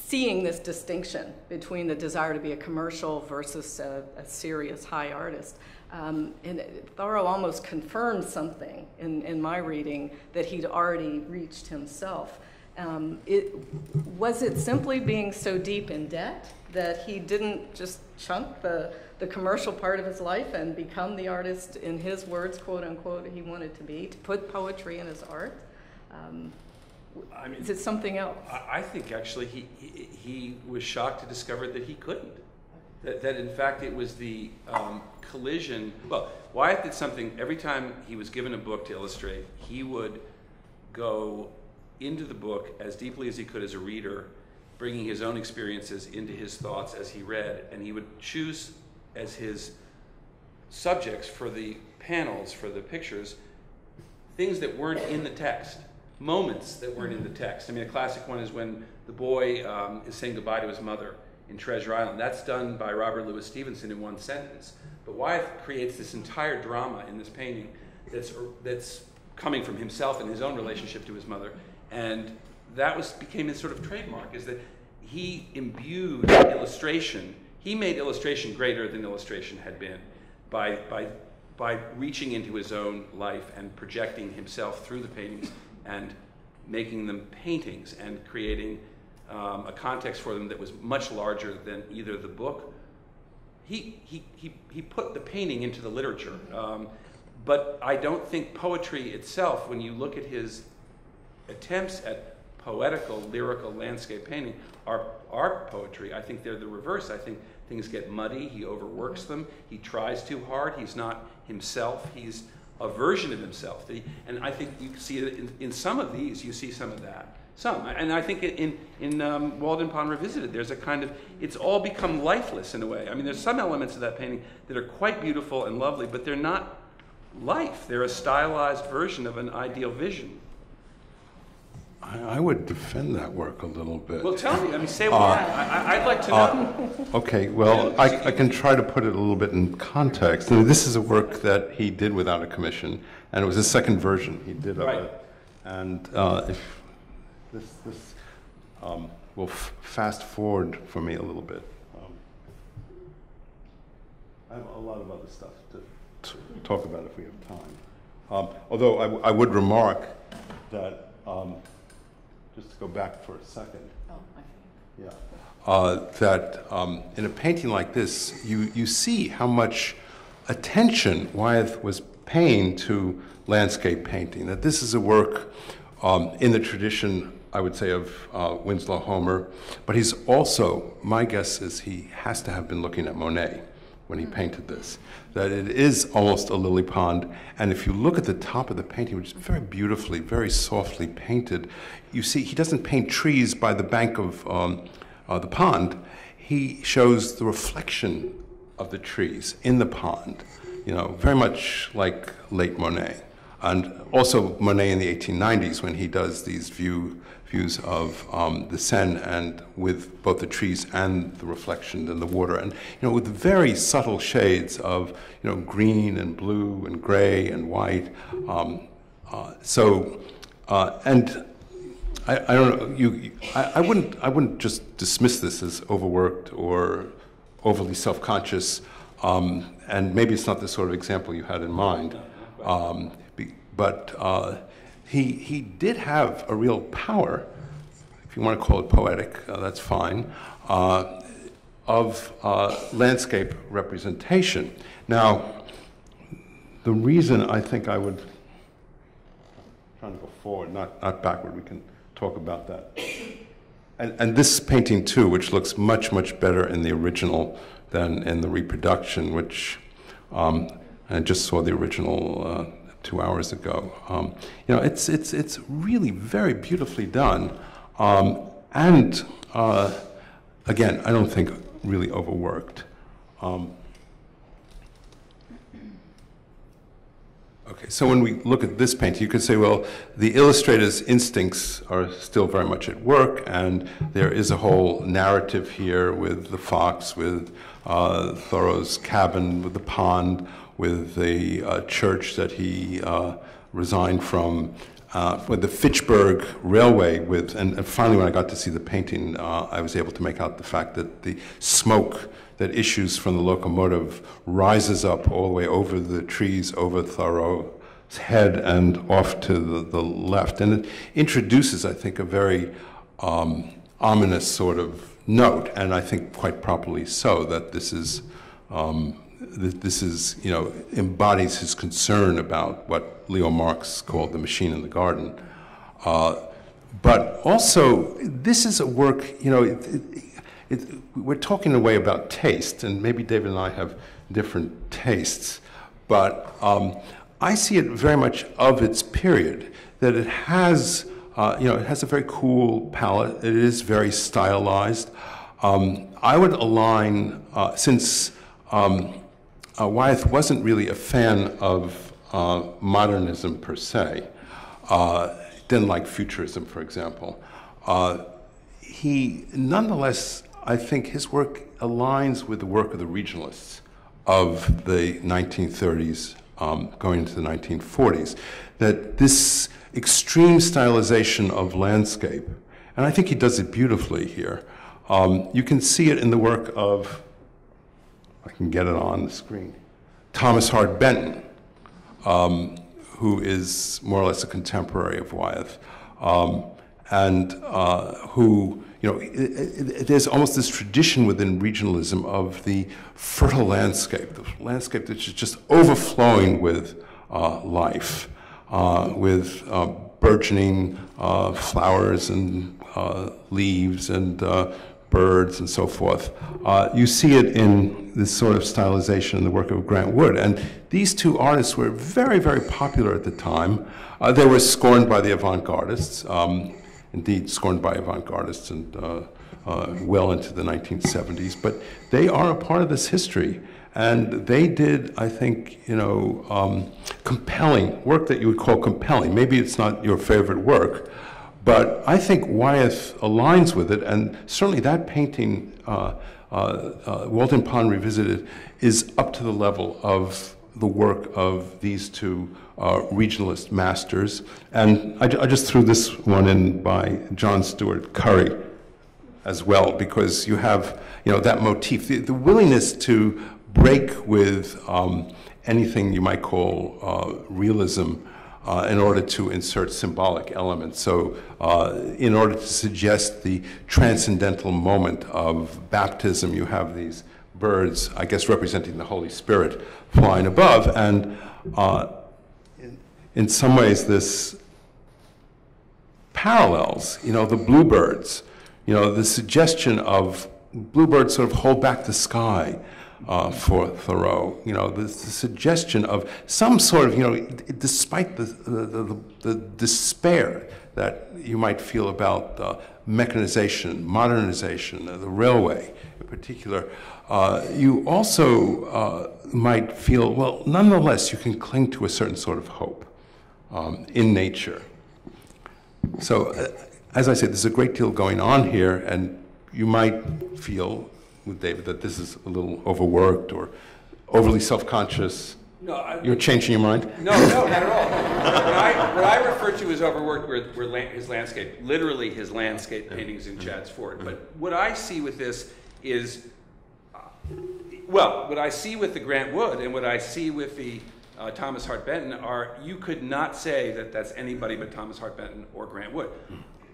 seeing this distinction between the desire to be a commercial versus a, a serious high artist. Um, and Thoreau almost confirmed something in, in my reading that he'd already reached himself. Um, it, was it simply being so deep in debt that he didn't just chunk the, the commercial part of his life and become the artist, in his words, quote unquote, he wanted to be, to put poetry in his art? Um, I mean, is it something else? I, I think actually he, he, he, was shocked to discover that he couldn't. That, that in fact it was the um, collision. Well, Wyeth did something every time he was given a book to illustrate, he would go into the book as deeply as he could as a reader, bringing his own experiences into his thoughts as he read, and he would choose as his subjects for the panels, for the pictures, things that weren't in the text moments that weren't in the text. I mean, a classic one is when the boy um, is saying goodbye to his mother in Treasure Island. That's done by Robert Louis Stevenson in one sentence. But Wyeth creates this entire drama in this painting that's, that's coming from himself and his own relationship to his mother. And that was became his sort of trademark, is that he imbued illustration. He made illustration greater than illustration had been by, by, by reaching into his own life and projecting himself through the paintings and making them paintings and creating um, a context for them that was much larger than either the book. He, he, he, he put the painting into the literature. Um, but I don't think poetry itself, when you look at his attempts at poetical, lyrical landscape painting, are art poetry. I think they're the reverse. I think things get muddy. He overworks them. He tries too hard. He's not himself. He's a version of himself. And I think you see it in, in, some of these, you see some of that. Some. And I think in, in um, Walden Pond Revisited, there's a kind of, it's all become lifeless in a way. I mean, there's some elements of that painting that are quite beautiful and lovely, but they're not life. They're a stylized version of an ideal vision. I, I would defend that work a little bit. Well, tell me. I mean, say why. Uh, I, would like to uh, know. Uh, okay, well, I, I, can try to put it a little bit in context. I mean, this is a work that he did without a commission, and it was a second version he did of right. it. And uh, if this, this um, will fast forward for me a little bit. Um, I have a lot of other stuff to, to talk about if we have time. Um, although I, would remark that um, just to go back for a second. Oh, yeah. Uh, that um, in a painting like this, you, you see how much attention Wyeth was paying to landscape painting, that this is a work um, in the tradition, I would say, of uh, Winslow Homer, but he's also, my guess is he has to have been looking at Monet when he painted this, that it is almost a lily pond. And if you look at the top of the painting, which is very beautifully, very softly painted, you see he doesn't paint trees by the bank of um, uh, the pond. He shows the reflection of the trees in the pond, you know, very much like late Monet. And also Monet in the 1890s when he does these view, views of um, the Seine and with both the trees and the reflection in the water. And, you know, with very subtle shades of, you know, green and blue and gray and white. Um, uh, so, uh, and I, I, don't know, you, I, I, wouldn't, I wouldn't just dismiss this as overworked or overly self-conscious. Um, and maybe it's not the sort of example you had in mind. Um, but uh, he, he did have a real power, if you want to call it poetic, uh, that's fine, uh, of uh, landscape representation. Now, the reason I think I would, trying to go forward, not, not backward, we can talk about that. And, and this painting too, which looks much, much better in the original than in the reproduction, which um, I just saw the original uh, two hours ago. Um, you know, it's, it's, it's really very beautifully done. Um, and uh, again, I don't think really overworked. Um, okay, so when we look at this painting, you could say, well, the illustrator's instincts are still very much at work, and there is a whole narrative here with the fox, with uh, Thoreau's cabin, with the pond, with the uh, church that he uh, resigned from, uh, with the Fitchburg Railway, with, and, and, finally when I got to see the painting, uh, I was able to make out the fact that the smoke that issues from the locomotive rises up all the way over the trees, over Thoreau's head and off to the, the left. And it introduces, I think, a very um, ominous sort of note, and I think quite properly so, that this is um, this is, you know, embodies his concern about what Leo Marx called the machine in the garden. Uh, but also, this is a work, you know, it, it, it, we're talking in a way about taste, and maybe David and I have different tastes, but um, I see it very much of its period, that it has, uh, you know, it has a very cool palette, it is very stylized. Um, I would align, uh, since um, uh, Wyeth wasn't really a fan of uh, modernism per se. Uh, didn't like futurism, for example. Uh, he, nonetheless, I think his work aligns with the work of the regionalists of the 1930s um, going into the 1940s. That this extreme stylization of landscape, and I think he does it beautifully here. Um, you can see it in the work of I can get it on the screen. Thomas Hart Benton, um, who is more or less a contemporary of Wyeth, um, and uh, who, you know, it, it, there's almost this tradition within regionalism of the fertile landscape, the landscape that's just overflowing with uh, life, uh, with uh, burgeoning uh, flowers and uh, leaves and birds and so forth. Uh, you see it in this sort of stylization in the work of Grant Wood. And these two artists were very, very popular at the time. Uh, they were scorned by the avant-gardists, um, indeed scorned by avant-gardists and uh, uh well into the 1970s. But they are a part of this history. And they did, I think, you know, um, compelling work that you would call compelling. Maybe it's not your favorite work, but I think Wyeth aligns with it, and certainly that painting, uh, uh, uh, Walden Pond Revisited, is up to the level of the work of these two uh, regionalist masters. And I, I, just threw this one in by John Steuart Curry as well, because you have you know, that motif, the, the willingness to break with um, anything you might call uh, realism uh, in order to insert symbolic elements. So, uh, in order to suggest the transcendental moment of baptism, you have these birds, I guess representing the Holy Spirit, flying above. And uh, in, in some ways, this parallels, you know, the bluebirds, you know, the suggestion of bluebirds sort of hold back the sky uh, for Thoreau, you know, the, the, suggestion of some sort of, you know, despite the, the, the, despair that you might feel about mechanization, modernization, the railway in particular, uh, you also uh, might feel, well, nonetheless, you can cling to a certain sort of hope um, in nature. So, uh, as I said, there's a great deal going on here, and you might feel with David that this is a little overworked or overly self-conscious. No, I, you're changing your mind. No, no, not at all. what, I, what, I, refer to as overworked were, were la his landscape, literally his landscape paintings in Chadds Ford. But what I see with this is, uh, well, what I see with the Grant Wood and what I see with the uh, Thomas Hart Benton are you could not say that that's anybody but Thomas Hart Benton or Grant Wood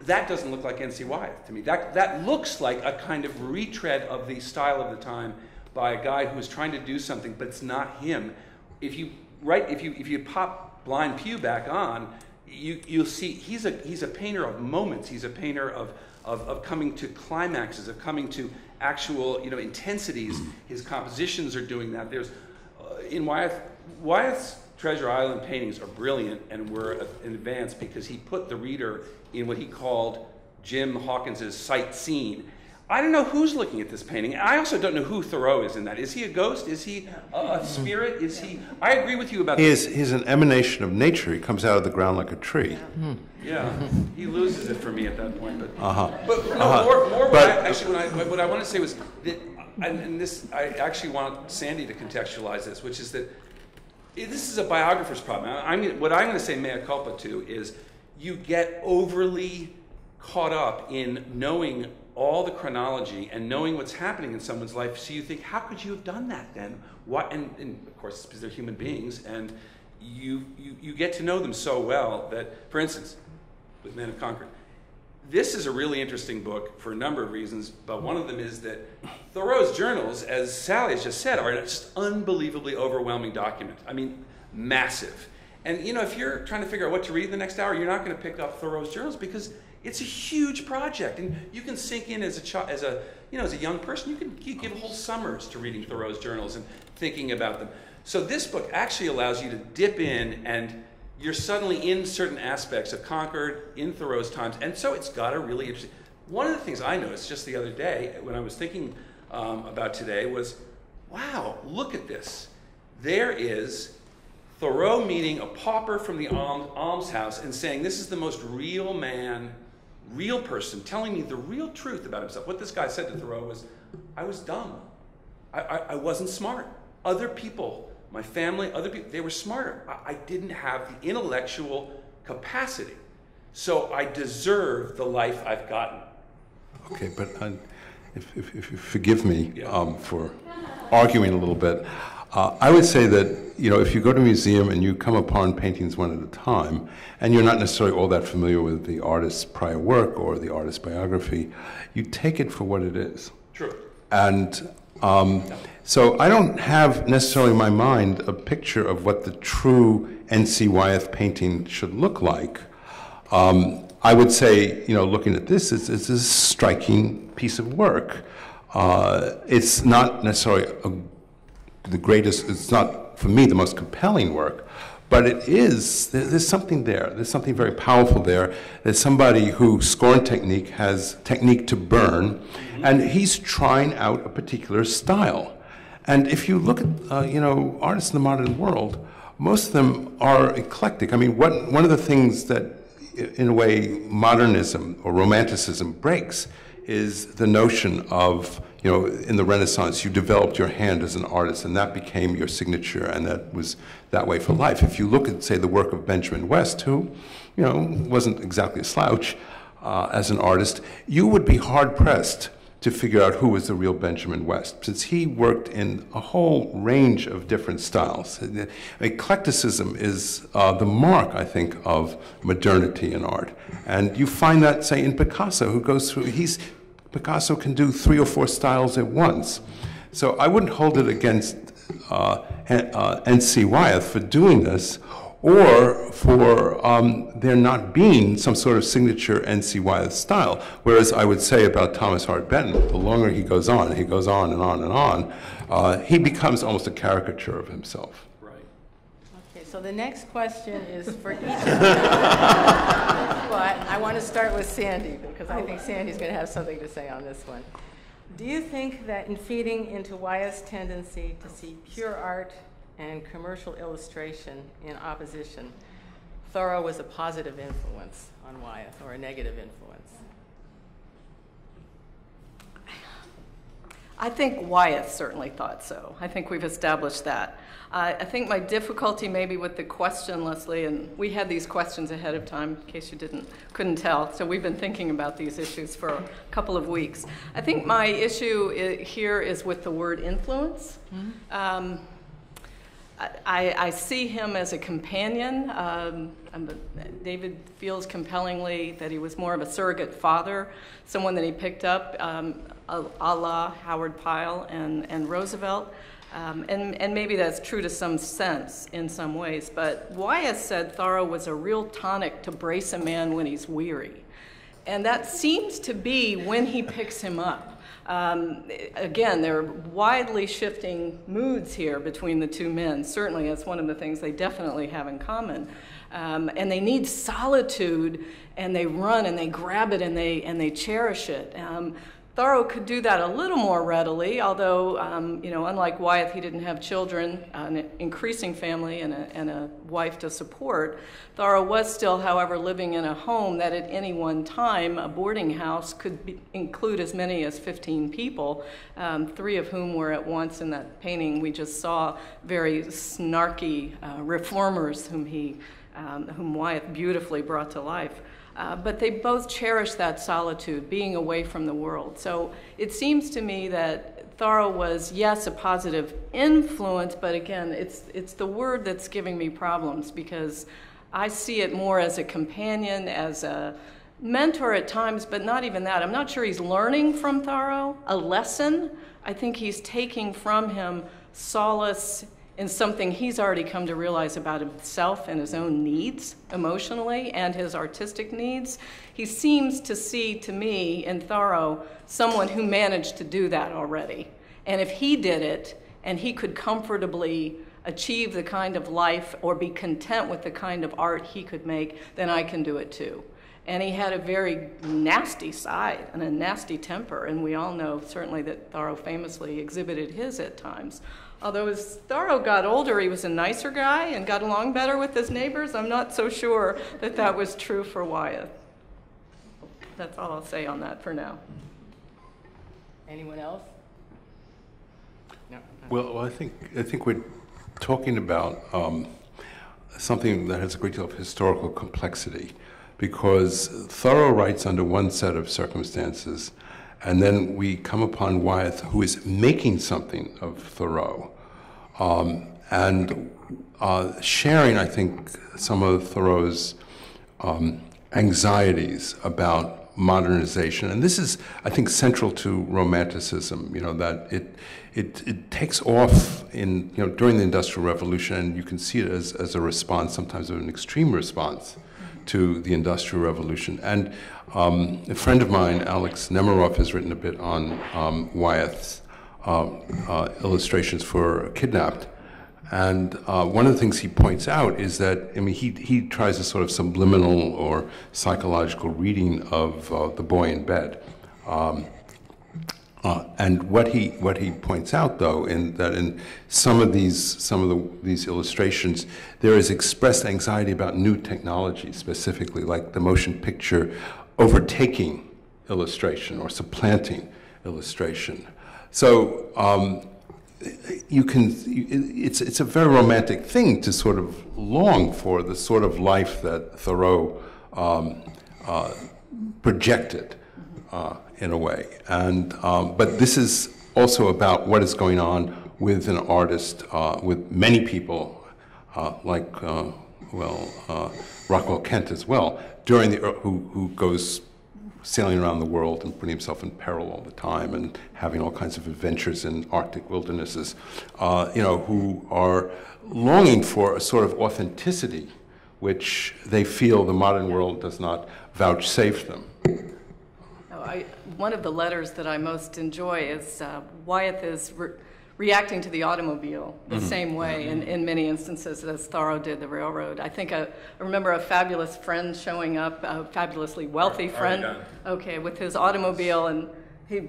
that doesn't look like N.C. Wyeth to me. That, that looks like a kind of retread of the style of the time by a guy who's trying to do something, but it's not him. If you, right, if you, if you pop Blind Pew back on, you, you'll see he's a, he's a painter of moments. He's a painter of, of, of coming to climaxes, of coming to actual you know, intensities. His compositions are doing that. There's, uh, in Wyeth, Wyeth's Treasure Island paintings are brilliant and were in advance because he put the reader in what he called Jim Hawkins's sight scene. I don't know who's looking at this painting. I also don't know who Thoreau is in that. Is he a ghost? Is he a, spirit? Is he? I agree with you about. He is. He's an emanation of nature. He comes out of the ground like a tree. Yeah, he loses it for me at that point. But uh-huh. but no, uh-huh. more, more. But, I, actually, what I, what I want to say was that, and, and this, I actually want Sandy to contextualize this, which is that this is a biographer's problem. I'm, what I'm going to say mea culpa to is you get overly caught up in knowing all the chronology and knowing what's happening in someone's life. So you think, how could you have done that then? What? And, and of course, because they're human beings, and you, you, you get to know them so well that, for instance, with Men of Concord, this is a really interesting book for a number of reasons, but one of them is that Thoreau's journals, as Sally has just said, are just unbelievably overwhelming document. I mean, massive. And you know, if you're trying to figure out what to read the next hour, you're not going to pick up Thoreau's journals because it's a huge project, and you can sink in as a child, as a you know, as a young person. You can give whole summers to reading Thoreau's journals and thinking about them. So this book actually allows you to dip in and you're suddenly in certain aspects of Concord, in Thoreau's times, and so it's got a really interesting. One of the things I noticed just the other day when I was thinking um, about today was, wow, look at this. There is Thoreau meeting a pauper from the almshouse and saying, This is the most real man, real person, telling me the real truth about himself. What this guy said to Thoreau was, I was dumb. I, I, I wasn't smart. Other people my family, other people, they were smarter. I, I didn't have the intellectual capacity. So I deserve the life I've gotten. Okay, but uh, if, if, if, you forgive me yeah. um, for arguing a little bit, uh, I would say that you know if you go to a museum and you come upon paintings one at a time, and you're not necessarily all that familiar with the artist's prior work or the artist's biography, you take it for what it is. True. And um, so I don't have necessarily in my mind a picture of what the true N.C. Wyeth painting should look like. Um, I would say, you know, looking at this, it's, it's a striking piece of work. Uh, it's not necessarily a, the greatest, it's not, for me, the most compelling work, but it is, there's something there. There's something very powerful there. There's somebody who scorn technique has technique to burn, and he's trying out a particular style. And if you look at, uh, you know, artists in the modern world, most of them are eclectic. I mean, what, one of the things that, in a way, modernism or romanticism breaks is the notion of you know, in the Renaissance, you developed your hand as an artist, and that became your signature, and that was that way for life. If you look at, say, the work of Benjamin West, who, you know, wasn't exactly a slouch uh, as an artist, you would be hard pressed to figure out who was the real Benjamin West, since he worked in a whole range of different styles. Eclecticism is uh, the mark, I think, of modernity in art. And you find that, say, in Picasso, who goes through, he's Picasso can do three or four styles at once. So I wouldn't hold it against uh, uh, N.C. Wyeth for doing this, or for um, there not being some sort of signature N.C. Wyeth style. Whereas I would say about Thomas Hart Benton, the longer he goes on, he goes on and on and on, uh, he becomes almost a caricature of himself. Right. Okay, so the next question is for each of you. But I want to start with Sandy, because I think Sandy's going to have something to say on this one. Do you think that in feeding into Wyeth's tendency to see pure art and commercial illustration in opposition, Thoreau was a positive influence on Wyeth or a negative influence? I think Wyeth certainly thought so. I think we've established that. Uh, I think my difficulty maybe with the question, Leslie, and we had these questions ahead of time in case you didn't couldn't tell. So we've been thinking about these issues for a couple of weeks. I think my issue I- here is with the word influence. Um, I, I see him as a companion. Um, um, David feels compellingly that he was more of a surrogate father, someone that he picked up, um, a, a la Howard Pyle and, and Roosevelt. Um, and, and maybe that's true to some sense in some ways. But Wyeth said Thoreau was a real tonic to brace a man when he's weary. And that seems to be when he picks him up. Um, again, there are widely shifting moods here between the two men. Certainly, that's one of the things they definitely have in common. Um, and they need solitude, and they run and they grab it and they and they cherish it. Um, Thoreau could do that a little more readily, although, um, you know, unlike Wyeth, he didn't have children, an increasing family, and a, and a wife to support. Thoreau was still, however, living in a home that at any one time, a boarding house, could be, include as many as 15 people, um, three of whom were at once in that painting we just saw, very snarky uh, reformers whom he, um, whom Wyeth beautifully brought to life. Uh, but they both cherish that solitude, being away from the world. So it seems to me that Thoreau was, yes, a positive influence, but again, it's, it's the word that's giving me problems because I see it more as a companion, as a mentor at times, but not even that. I'm not sure he's learning from Thoreau a lesson. I think he's taking from him solace in something he's already come to realize about himself and his own needs emotionally and his artistic needs. He seems to see, to me, in Thoreau, someone who managed to do that already. And if he did it and he could comfortably achieve the kind of life or be content with the kind of art he could make, then I can do it too. And he had a very nasty side and a nasty temper, and we all know certainly that Thoreau famously exhibited his at times. Although as Thoreau got older, he was a nicer guy and got along better with his neighbors. I'm not so sure that that was true for Wyeth. That's all I'll say on that for now. Anyone else? No. Well, I think I think we're talking about um, something that has a great deal of historical complexity, because Thoreau writes under one set of circumstances, and then we come upon Wyeth, who is making something of Thoreau, um, and uh, sharing, I think, some of Thoreau's um, anxieties about modernization. And this is, I think, central to Romanticism, you know, that it, it, it takes off in, you know, during the Industrial Revolution, and you can see it as, as a response, sometimes of an extreme response to the Industrial Revolution. And um, a friend of mine, Alex Nemerov, has written a bit on um, Wyeth's uh, uh, illustrations for Kidnapped. And uh, one of the things he points out is that, I mean, he, he tries a sort of subliminal or psychological reading of uh, the boy in bed. Um, uh, and what he what he points out, though, in that in some of these some of the, these illustrations, there is expressed anxiety about new technology, specifically like the motion picture overtaking illustration or supplanting illustration. So um, you can it's it's a very romantic thing to sort of long for the sort of life that Thoreau um, uh, projected uh, in a way. And um, but this is also about what is going on with an artist, uh, with many people, uh, like uh, well uh, Rockwell Kent as well, during the who who goes sailing around the world and putting himself in peril all the time and having all kinds of adventures in Arctic wildernesses, uh, you know, who are longing for a sort of authenticity which they feel the modern world does not vouchsafe them. Oh, I, one of the letters that I most enjoy is uh, Wyeth is re- reacting to the automobile the Mm-hmm. same way in, in many instances as Thoreau did the railroad. I think I remember a fabulous friend showing up, a fabulously wealthy friend, okay, with his automobile and he,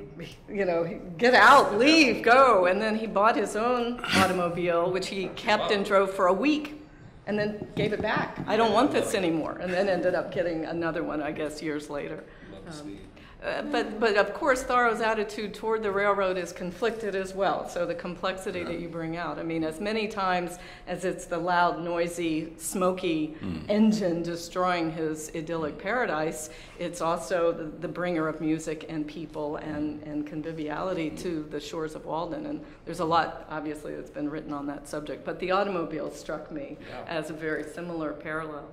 you know, he, get out, leave, go. And then he bought his own automobile, which he kept and drove for a week and then gave it back. I don't want this anymore. And then ended up getting another one, I guess, years later. Um, uh, But, but of course, Thoreau's attitude toward the railroad is conflicted as well. So the complexity that you bring out. I mean, as many times as it's the loud, noisy, smoky engine destroying his idyllic paradise, it's also the, the bringer of music and people and, and conviviality to the shores of Walden. And there's a lot, obviously, that's been written on that subject. But the automobile struck me Yeah. as a very similar parallel.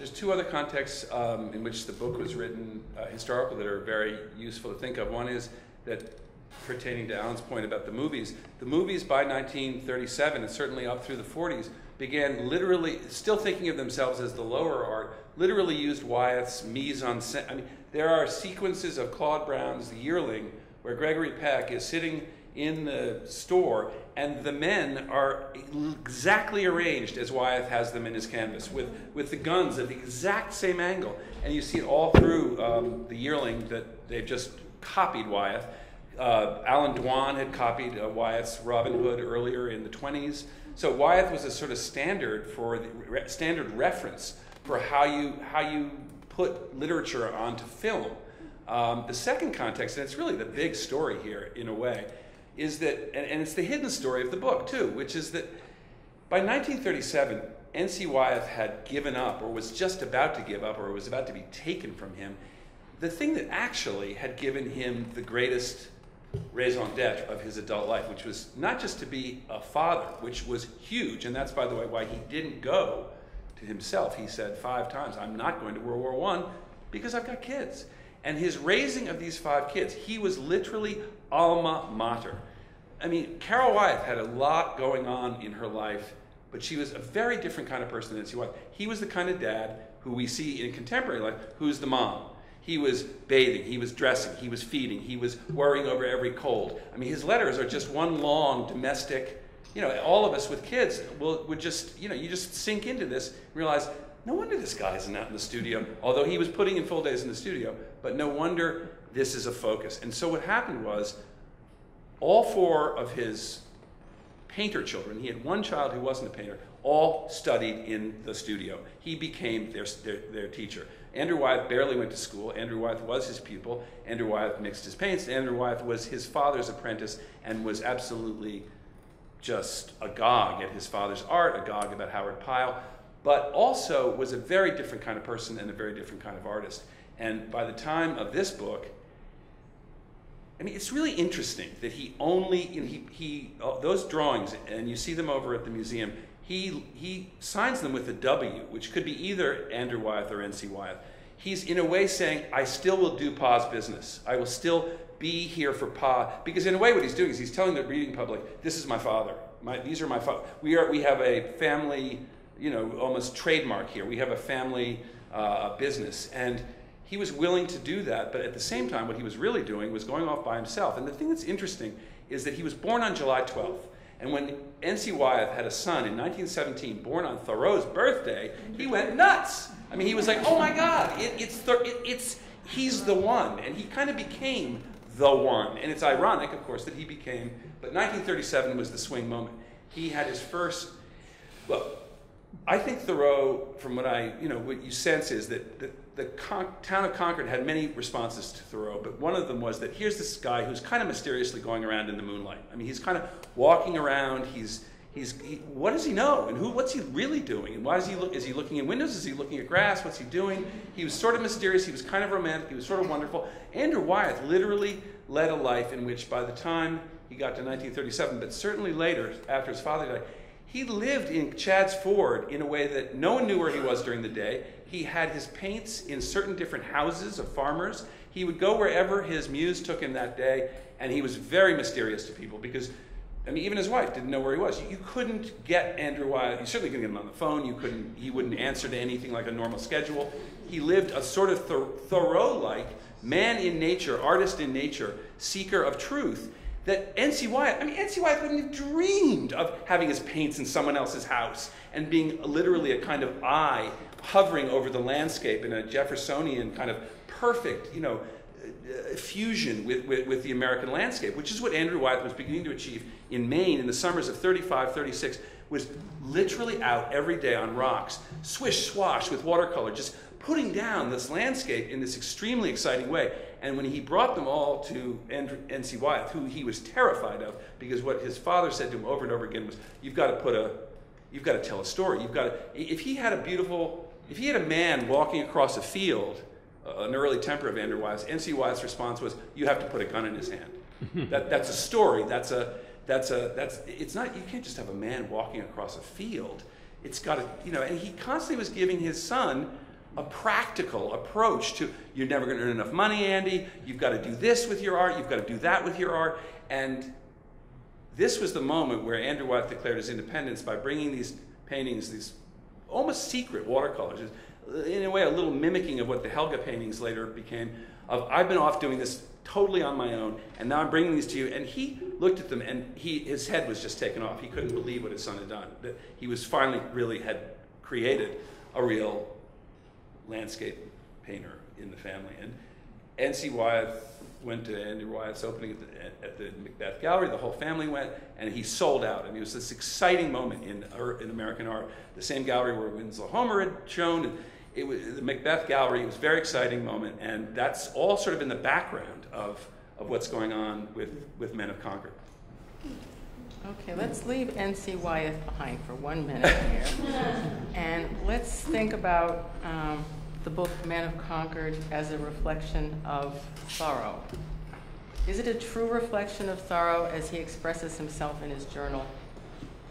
There's two other contexts um, in which the book was written, uh, historical, that are very useful to think of. One is that pertaining to Alan's point about the movies, the movies by 1937 and certainly up through the 40s began literally, still thinking of themselves as the lower art, literally used Wyeth's mise en scène. I mean, there are sequences of Claude Brown's The Yearling where Gregory Peck is sitting in the store and the men are exactly arranged as Wyeth has them in his canvas with, with the guns at the exact same angle. And you see it all through um, the yearling that they've just copied Wyeth. Uh, Allan Dwan had copied uh, Wyeth's Robin Hood earlier in the 20s. So Wyeth was a sort of standard for the re- standard reference for how you, how you put literature onto film. Um, the second context, and it's really the big story here in a way, is that, and, and it's the hidden story of the book too, which is that by 1937, N.C. Wyeth had given up, or was just about to give up, or was about to be taken from him, the thing that actually had given him the greatest raison d'etre of his adult life, which was not just to be a father, which was huge, and that's, by the way, why he didn't go to himself. He said five times, I'm not going to World War I because I've got kids. And his raising of these five kids, he was literally alma mater. I mean, Carol Wyeth had a lot going on in her life, but she was a very different kind of person than she was. He was the kind of dad who we see in contemporary life, who's the mom. He was bathing, he was dressing, he was feeding, he was worrying over every cold. I mean, his letters are just one long domestic, you know, all of us with kids will, would just, you know, you just sink into this realize, no wonder this guy isn't out in the studio, although he was putting in full days in the studio, but no wonder this is a focus. And so what happened was, all four of his painter children, he had one child who wasn't a painter, all studied in the studio. He became their, their, their teacher. Andrew Wyeth barely went to school. Andrew Wyeth was his pupil. Andrew Wyeth mixed his paints. Andrew Wyeth was his father's apprentice and was absolutely just agog at his father's art, agog about Howard Pyle, but also was a very different kind of person and a very different kind of artist. And by the time of this book, I mean, it's really interesting that he only, you know, he, he uh, those drawings, and you see them over at the museum, he, he signs them with a W, which could be either Andrew Wyeth or N.C. Wyeth. He's in a way saying, I still will do Pa's business. I will still be here for Pa. Because in a way, what he's doing is he's telling the reading public, this is my father. My, these are my father. We, are, we have a family, you know, almost trademark here. We have a family uh, business. And he was willing to do that, but at the same time, what he was really doing was going off by himself. And the thing that's interesting is that he was born on July 12th. And when N.C. Wyeth had a son in 1917, born on Thoreau's birthday, he went nuts. I mean, he was like, "Oh my God, it, it's Thor- it, it's he's the one," and he kind of became the one. And it's ironic, of course, that he became. But 1937 was the swing moment. He had his first. Well, I think Thoreau, from what I, you know, what you sense is that the, the town of Concord had many responses to Thoreau, but one of them was that here's this guy who's kind of mysteriously going around in the moonlight. I mean, he's kind of walking around. He's he's he, what does he know, and who what's he really doing, and why does he look? Is he looking in windows? Is he looking at grass? What's he doing? He was sort of mysterious. He was kind of romantic. He was sort of wonderful. Andrew Wyeth literally led a life in which, by the time he got to 1937, but certainly later, after his father died, he lived in Chadds Ford in a way that no one knew where he was during the day. He had his paints in certain different houses of farmers. He would go wherever his muse took him that day, and he was very mysterious to people because, I mean, even his wife didn't know where he was. You couldn't get Andrew Wyeth. You certainly couldn't get him on the phone. You couldn't. He wouldn't answer to anything like a normal schedule. He lived a sort of Thoreau-like man in nature, artist in nature, seeker of truth. That N.C. Wyeth, I mean, N.C. Wyeth wouldn't have dreamed of having his paints in someone else's house and being literally a kind of eye hovering over the landscape in a Jeffersonian kind of perfect, you know, uh, fusion with, with, with, the American landscape, which is what Andrew Wyeth was beginning to achieve in Maine in the summers of 35, 36, was literally out every day on rocks, swish, swash with watercolor, just putting down this landscape in this extremely exciting way. And when he brought them all to N.C. Wyeth, who he was terrified of, because what his father said to him over and over again was, "You've got to put a, you've got to tell a story. You've got to." If he had a beautiful, if he had a man walking across a field, uh, an early temper of Andrew Wyeth's, N.C. Wyeth's response was, "You have to put a gun in his hand." that, that's a story. That's a, that's a, that's. It's not. You can't just have a man walking across a field. It's got to, you know. And he constantly was giving his son a practical approach to you're never going to earn enough money, Andy. You've got to do this with your art. You've got to do that with your art. And this was the moment where Andrew Wyeth declared his independence by bringing these paintings, these almost secret watercolors, uh, in a way, a little mimicking of what the Helga paintings later became. Of I've been off doing this totally on my own, and now I'm bringing these to you. And he looked at them, and he his head was just taken off. He couldn't believe what his son had done. That he was finally really had created a real landscape painter in the family. And N.C. Wyeth went to Andy Wyeth's opening at the, at the, Macbeth Gallery. The whole family went, and he sold out. I mean, it was this exciting moment in, in American art. The same gallery where Winslow Homer had shown. It was the Macbeth Gallery. It was a very exciting moment, and that's all sort of in the background of, of what's going on with, with Men of Concord. Okay, let's leave N.C. Wyeth behind for one minute here. and let's think about um, the book Men of Concord as a reflection of Thoreau. Is it a true reflection of Thoreau as he expresses himself in his journal?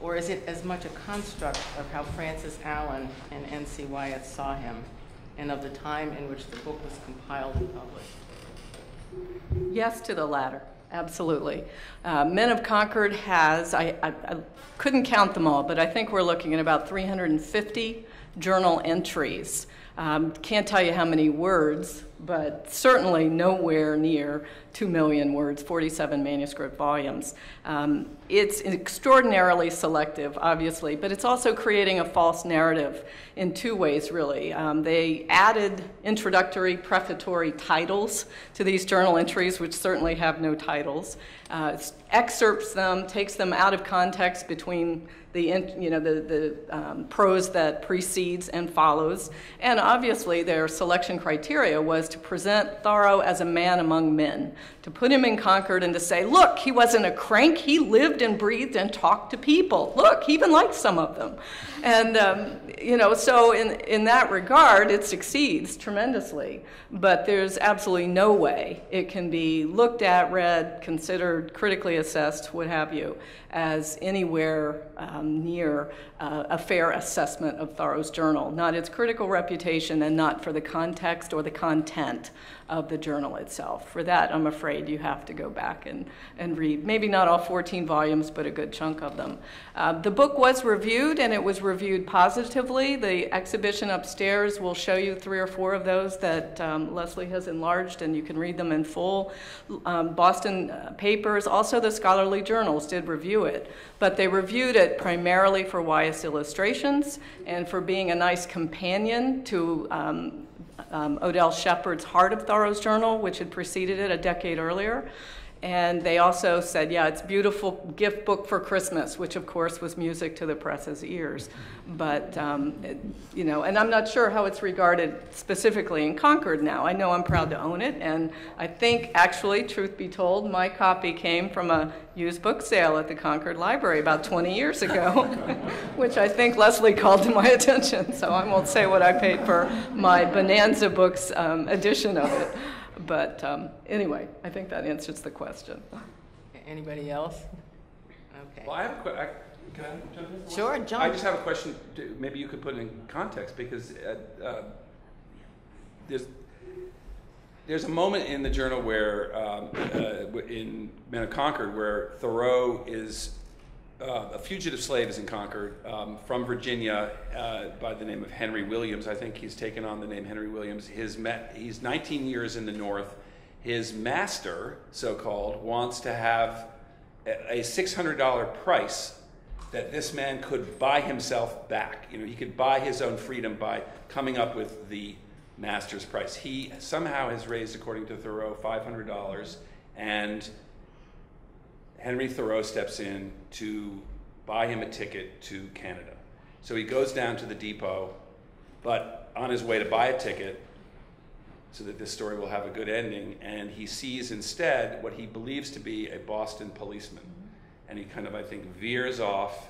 Or is it as much a construct of how Francis Allen and N.C. Wyeth saw him and of the time in which the book was compiled and published? Yes to the latter, absolutely. Uh, Men of Concord has, I, I, I couldn't count them all, but I think we're looking at about 350 journal entries um, can't tell you how many words, but certainly nowhere near 2 million words, 47 manuscript volumes. Um, it's extraordinarily selective, obviously, but it's also creating a false narrative in two ways, really. Um, they added introductory, prefatory titles to these journal entries, which certainly have no titles, uh, excerpts them, takes them out of context between the, you know, the, the um, prose that precedes and follows. And obviously, their selection criteria was to present Thoreau as a man among men, to put him in Concord and to say, look, he wasn't a crank, he lived and breathed and talked to people. Look, he even liked some of them. And, um, you know, so in, in that regard, it succeeds tremendously. But there's absolutely no way it can be looked at, read, considered, critically assessed, what have you, as anywhere um, near uh, a fair assessment of Thoreau's journal, not its critical reputation and not for the context or the content of the journal itself. For that, I'm afraid you have to go back and, and read, maybe not all 14 volumes, but a good chunk of them. Uh, the book was reviewed, and it was reviewed positively. The exhibition upstairs will show you three or four of those that um, Leslie has enlarged, and you can read them in full. Um, Boston uh, papers, also the scholarly journals, did review it, but they reviewed it primarily for Wyeth's illustrations and for being a nice companion to um, um, Odell Shepard's Heart of Thoreau's Journal, which had preceded it a decade earlier. And they also said, yeah, it's beautiful gift book for Christmas, which of course was music to the press's ears. But, um, it, you know, and I'm not sure how it's regarded specifically in Concord now. I know I'm proud to own it. And I think actually, truth be told, my copy came from a used book sale at the Concord Library about 20 years ago, which I think Leslie called to my attention. So I won't say what I paid for my Bonanza Books um, edition of it. But um, anyway, I think that answers the question. Anybody else? Okay. Well, I have a question. Can I jump in? Sure, jump. I just have a question. To, maybe you could put it in context because uh, uh, there's there's a moment in the journal where, um, uh, in Men of Concord, where Thoreau is uh, a fugitive slave is in Concord um, from Virginia uh, by the name of Henry Williams. I think he's taken on the name Henry Williams. His met, he's 19 years in the North. His master, so called, wants to have a $600 price that this man could buy himself back. You know, he could buy his own freedom by coming up with the master's price. He somehow has raised, according to Thoreau, $500, and Henry Thoreau steps in to buy him a ticket to Canada. So he goes down to the depot, but on his way to buy a ticket, so that this story will have a good ending, and he sees instead what he believes to be a Boston policeman. And he kind of, I think, veers off,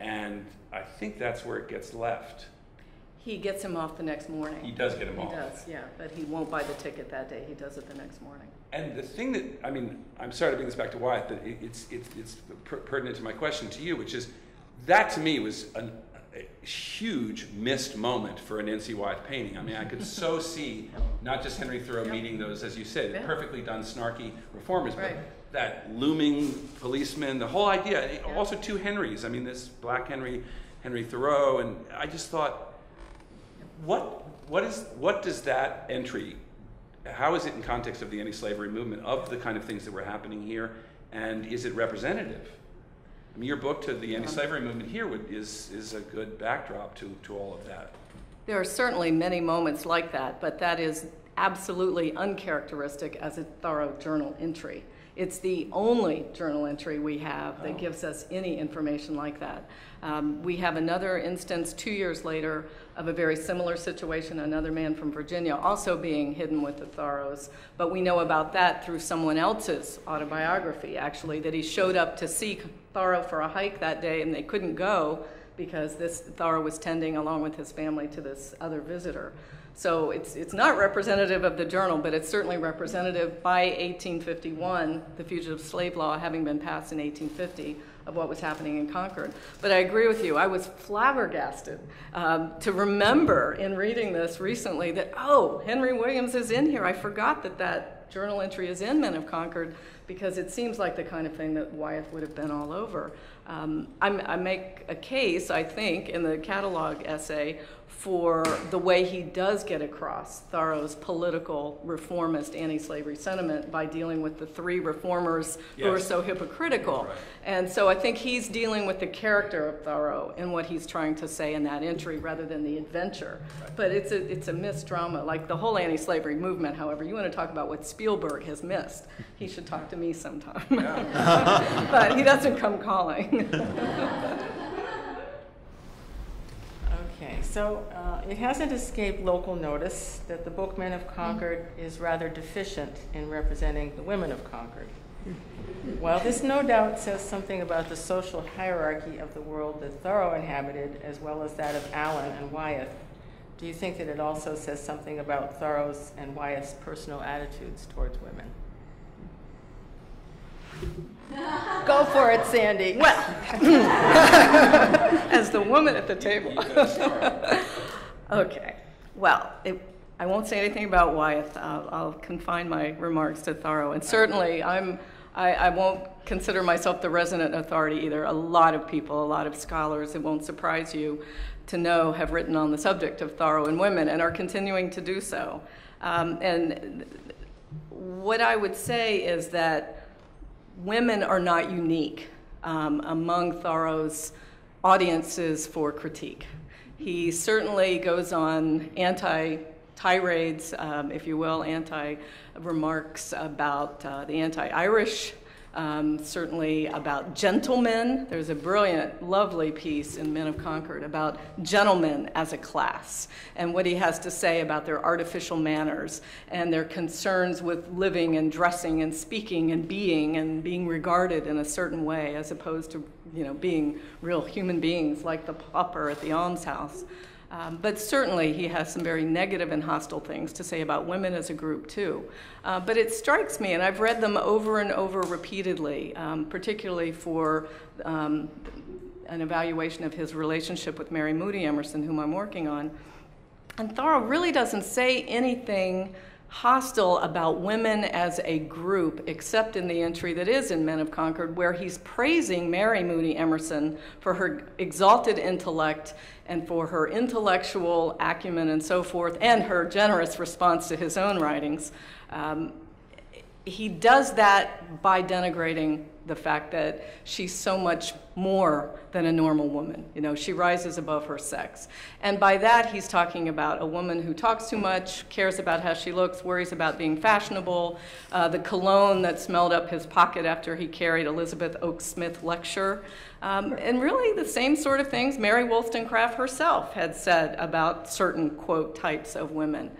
and I think that's where it gets left. He gets him off the next morning. He does get him He off. He does, yeah, but he won't buy the ticket that day. He does it the next morning. And the thing that, I mean, I'm sorry to bring this back to Wyeth, but it, it's, it's, it's per- pertinent to my question to you, which is that to me was an, a huge missed moment for an N.C. Wyeth painting. I mean, I could so see not just Henry Thoreau Yep. meeting those, as you said, Yeah. perfectly done, snarky reformers, Right. but that looming policeman, the whole idea. Eh, yeah. Also, two Henrys. I mean, this Black Henry, Henry Thoreau, and I just thought, what, what, is, what does that entry, how is it in context of the anti-slavery movement, of the kind of things that were happening here, and is it representative? I mean, your book to the anti-slavery movement here would, is, is a good backdrop to, to all of that. There are certainly many moments like that, but that is absolutely uncharacteristic as a Thoreau journal entry. It's the only journal entry we have that gives us any information like that. Um, we have another instance two years later of a very similar situation, another man from Virginia also being hidden with the Thoreaus, but we know about that through someone else's autobiography, actually, that he showed up to see Thoreau for a hike that day and they couldn't go because this Thoreau was tending along with his family to this other visitor. So it's, it's not representative of the journal, but it's certainly representative by 1851, the Fugitive Slave Law having been passed in 1850, of what was happening in Concord. But I agree with you, I was flabbergasted um, to remember in reading this recently that, oh, Henry Williams is in here. I forgot that that journal entry is in Men of Concord because it seems like the kind of thing that Wyeth would have been all over. Um, I make a case, I think, in the catalog essay for the way he does get across Thoreau's political reformist anti-slavery sentiment by dealing with the three reformers who are so hypocritical. Right. And so I think he's dealing with the character of Thoreau and what he's trying to say in that entry rather than the adventure. But it's a, it's a missed drama. Like the whole anti-slavery movement, however, you want to talk about what Spielberg has missed. He should talk to me sometime. but he doesn't come calling. Okay, so uh, it hasn't escaped local notice that the book Men of Concord is rather deficient in representing the women of Concord. While this no doubt says something about the social hierarchy of the world that Thoreau inhabited, as well as that of Allen and Wyeth, do you think that it also says something about Thoreau's and Wyeth's personal attitudes towards women? Go for it, Sandy. Well, as the woman at the table. okay. Well, it, I won't say anything about Wyeth. I'll, I'll confine my remarks to Thoreau. And certainly, I'm, I, I won't consider myself the resident authority either. A lot of people, a lot of scholars, it won't surprise you to know, have written on the subject of Thoreau and women and are continuing to do so. Um, and what I would say is that women are not unique um, among Thoreau's audiences for critique. He certainly goes on anti tirades, um, if you will, anti remarks about uh, the anti Irish. Um, certainly about gentlemen. There's a brilliant, lovely piece in Men of Concord about gentlemen as a class and what he has to say about their artificial manners and their concerns with living and dressing and speaking and being and being regarded in a certain way as opposed to you know being real human beings like the pauper at the almshouse. Um, but certainly he has some very negative and hostile things to say about women as a group too. Uh, but it strikes me, and I've read them over and over repeatedly, um, particularly for um, an evaluation of his relationship with Mary Moody Emerson, whom I'm working on. And Thoreau really doesn't say anything hostile about women as a group, except in the entry that is in Men of Concord, where he's praising Mary Moody Emerson for her exalted intellect and for her intellectual acumen and so forth, and her generous response to his own writings. Um, he does that by denigrating the fact that she's so much more than a normal woman. You know, she rises above her sex. And by that, he's talking about a woman who talks too much, cares about how she looks, worries about being fashionable, uh, the cologne that smelled up his pocket after he carried Elizabeth Oakes Smith lecture. Um, and really, the same sort of things Mary Wollstonecraft herself had said about certain, quote, types of women.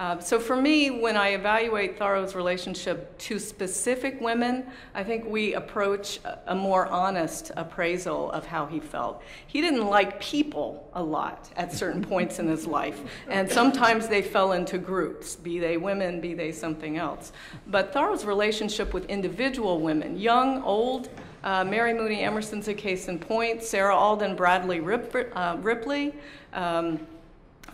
Uh, so for me, when I evaluate Thoreau's relationship to specific women, I think we approach a, more honest appraisal of how he felt. He didn't like people a lot at certain points in his life, and sometimes they fell into groups, be they women, be they something else. But Thoreau's relationship with individual women, young, old, uh, Mary Moody Emerson's a case in point, Sarah Alden Bradley Rip, uh, Ripley, um,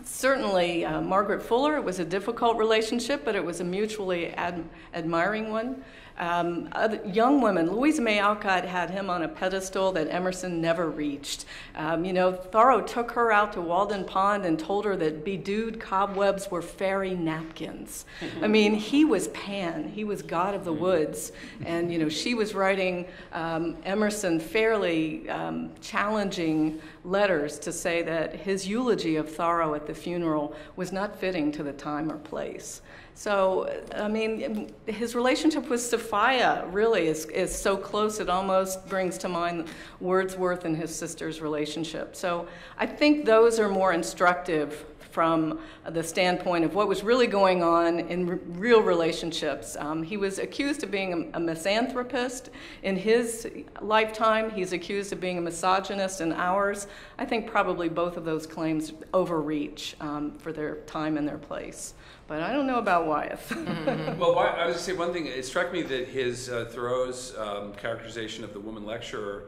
certainly uh, Margaret Fuller, it was a difficult relationship, but it was a mutually ad- admiring one. Um, other, young women, Louisa May Alcott had him on a pedestal that Emerson never reached. Um, you know, Thoreau took her out to Walden Pond and told her that bedewed cobwebs were fairy napkins. I mean, he was Pan, he was God of the woods, and you know, she was writing um, Emerson fairly um, challenging letters to say that his eulogy of Thoreau at the funeral was not fitting to the time or place. So, I mean, his relationship with Sophia really is, is so close, it almost brings to mind Wordsworth and his sister's relationship. So, I think those are more instructive from the standpoint of what was really going on in real relationships. Um, he was accused of being a, a, misanthropist in his lifetime. He's accused of being a misogynist in ours. I think probably both of those claims overreach um, for their time and their place. But I don't know about Wyeth. mm-hmm. well, I was going to say one thing. It struck me that his uh, Thoreau's um, characterization of the woman lecturer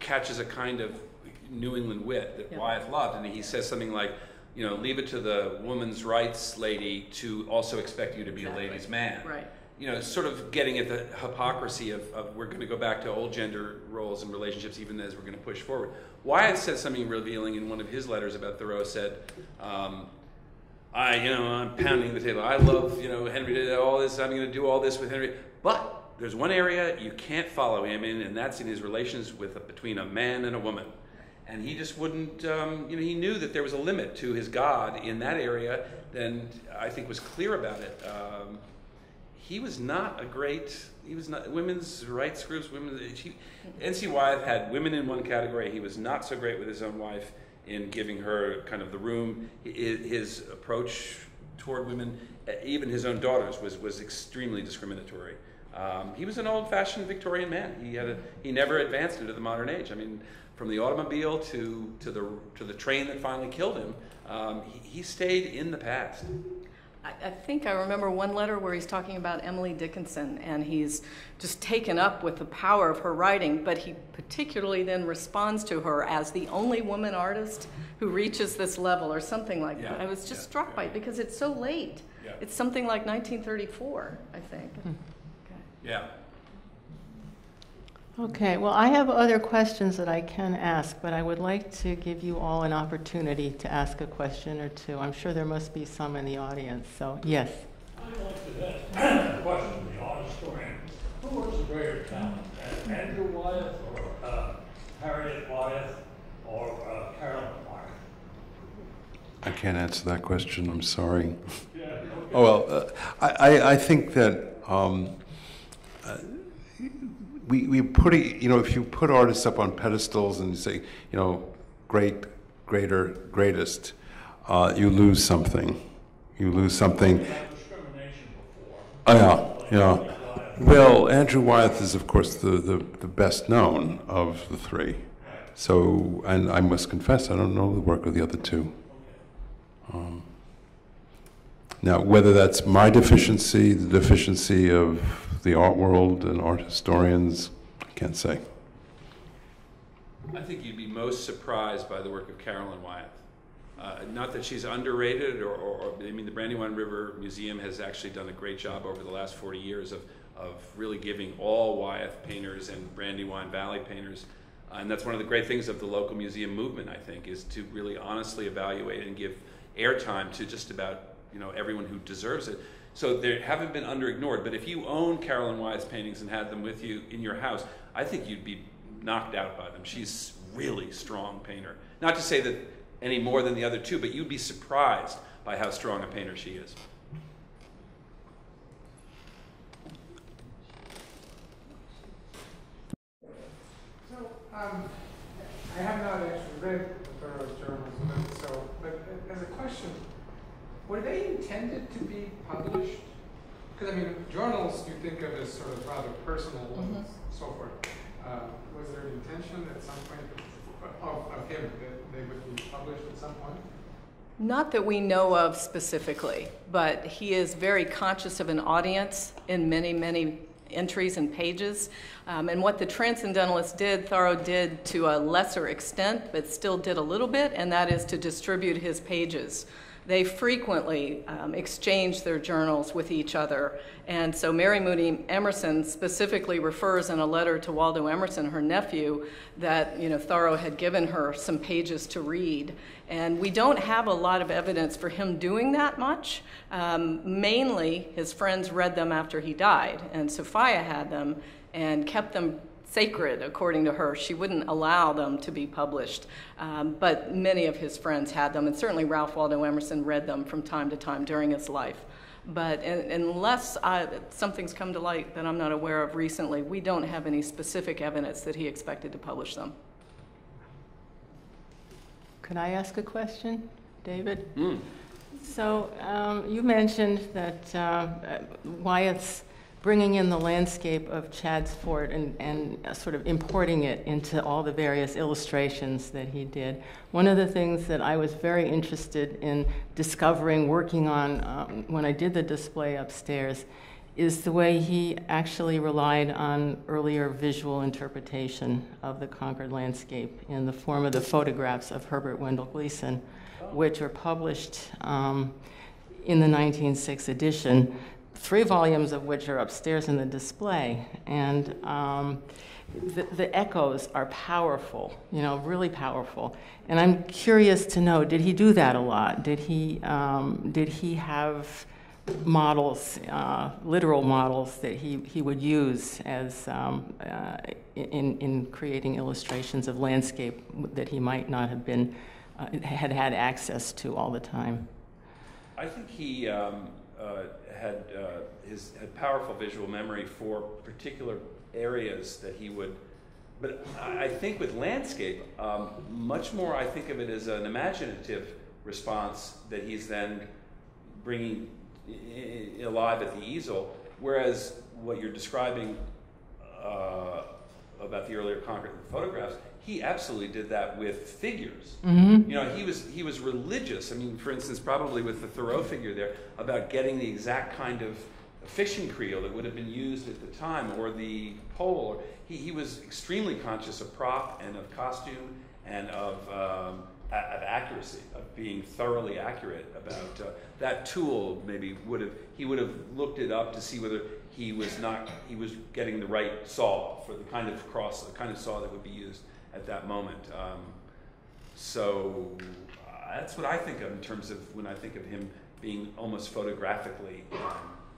catches a kind of New England wit that yeah. Wyeth loved, and he says something like, you know, leave it to the woman's rights lady to also expect you to be exactly. a ladies' man. Right. You know, sort of getting at the hypocrisy of, of we're going to go back to old gender roles and relationships even as we're going to push forward. Wyeth said something revealing in one of his letters about Thoreau said, um, I, you know, I'm pounding the table. I love, you know, Henry did all this. I'm going to do all this with Henry. But there's one area you can't follow him in, and that's in his relations with between a man and a woman. And he just wouldn't, um, you know, he knew that there was a limit to his God in that area, and I think was clear about it. Um, he was not a great, he was not, women's rights groups, women, N.C. Wyeth had women in one category. He was not so great with his own wife in giving her kind of the room. His approach toward women, even his own daughters, was, was extremely discriminatory. Um, he was an old-fashioned Victorian man. He had a, he never advanced into the modern age. I mean, from the automobile to, to the to the train that finally killed him, um, he, he stayed in the past. I, think I remember one letter where he's talking about Emily Dickinson, and he's just taken up with the power of her writing, but he particularly then responds to her as the only woman artist who reaches this level, or something like yeah. that. I was just yeah. struck yeah. by it because it's so late. It's something like 1934, I think. Hmm. Okay. Yeah. Okay, well, I have other questions that I can ask, but I would like to give you all an opportunity to ask a question or two. I'm sure there must be some in the audience, so yes. I'd like to ask a question to the honest historian. Who was the greater talent, Andrew Wyeth or uh, Harriet Wyeth or uh, Carolyn Wyeth? I can't answer that question, I'm sorry. Yeah, okay. Oh, well, uh, I, I think that um, uh, we, we put it, you know, if you put artists up on pedestals and you say, you know, great, greater, greatest, uh, you lose something. You lose something. Oh, yeah, yeah. Well, Andrew Wyeth is, of course, the, the, the best known of the three. So, and I must confess, I don't know the work of the other two. Um, now, whether that's my deficiency, the deficiency of the art world and art historians, I can't say. I think you'd be most surprised by the work of Carolyn Wyeth. uh, not that she's underrated, or, or, or, I mean, the Brandywine River Museum has actually done a great job over the last 40 years of, of really giving all Wyeth painters and Brandywine Valley painters, uh, and that's one of the great things of the local museum movement, I think, is to really honestly evaluate and give airtime to just about you know everyone who deserves it. So they haven't been under ignored. But if you own Carolyn Wyeth's paintings and had them with you in your house, I think you'd be knocked out by them. She's really strong painter. Not to say that any more than the other two, but you'd be surprised by how strong a painter she is. So, um, I have not actually read Thoreau's journals, but so, but as a question, were they intended to be published? Because I mean, journals you think of as sort of rather personal and so forth. Uh, was there an intention at some point of, of him that they would be published at some point? Not that we know of specifically, but he is very conscious of an audience in many, many entries and pages. Um, and what the Transcendentalists did, Thoreau did to a lesser extent, but still did a little bit, and that is to distribute his pages they frequently um, exchange their journals with each other. And so Mary Moody Emerson specifically refers in a letter to Waldo Emerson, her nephew, that you know Thoreau had given her some pages to read. And we don't have a lot of evidence for him doing that much. Um, mainly, his friends read them after he died, and Sophia had them and kept them sacred, according to her. She wouldn't allow them to be published. Um, but many of his friends had them, and certainly Ralph Waldo Emerson read them from time to time during his life. But in, unless I, something's come to light that I'm not aware of recently, we don't have any specific evidence that he expected to publish them. Could I ask a question, David? Mm. So um, you mentioned that uh, Wyeth's bringing in the landscape of Chadds Ford and, and sort of importing it into all the various illustrations that he did. One of the things that I was very interested in discovering, working on um, when I did the display upstairs, is the way he actually relied on earlier visual interpretation of the Concord landscape in the form of the photographs of Herbert Wendell Gleason, which are published um, in the 1906 edition three volumes of which are upstairs in the display. And um, the, the, echoes are powerful, you know, really powerful. And I'm curious to know, did he do that a lot? Did he, um, did he have models, uh, literal models that he, he would use as um, uh, in, in creating illustrations of landscape that he might not have been, uh, had had access to all the time? I think he um, had uh, his had powerful visual memory for particular areas that he would. But I think with landscape, um, much more I think of it as an imaginative response that he's then bringing alive at the easel. Whereas what you're describing uh, about the earlier Concord photographs, he absolutely did that with figures. Mm-hmm. You know, he was he was religious. I mean, for instance, probably with the Thoreau figure there, about getting the exact kind of fishing creel that would have been used at the time, or the pole. He, he was extremely conscious of prop and of costume and of, um, of accuracy, of being thoroughly accurate about uh, that tool. Maybe would have he would have looked it up to see whether he was not he was getting the right saw for the kind of cross, the kind of saw that would be used at that moment. Um, so uh, that's what I think of in terms of when I think of him being almost photographically um,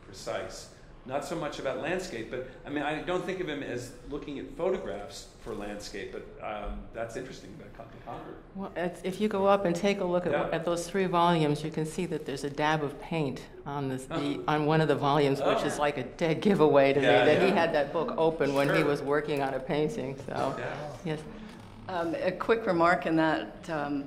precise. Not so much about landscape, but I mean, I don't think of him as looking at photographs for landscape, but um, that's interesting about Concord. Well, if you go up and take a look at, Yeah. at those three volumes, you can see that there's a dab of paint on this, the, on one of the volumes, which is like a dead giveaway to me, Yeah, that he had that book open when he was working on a painting, so, Yeah. yes. Um, a quick remark in that, um,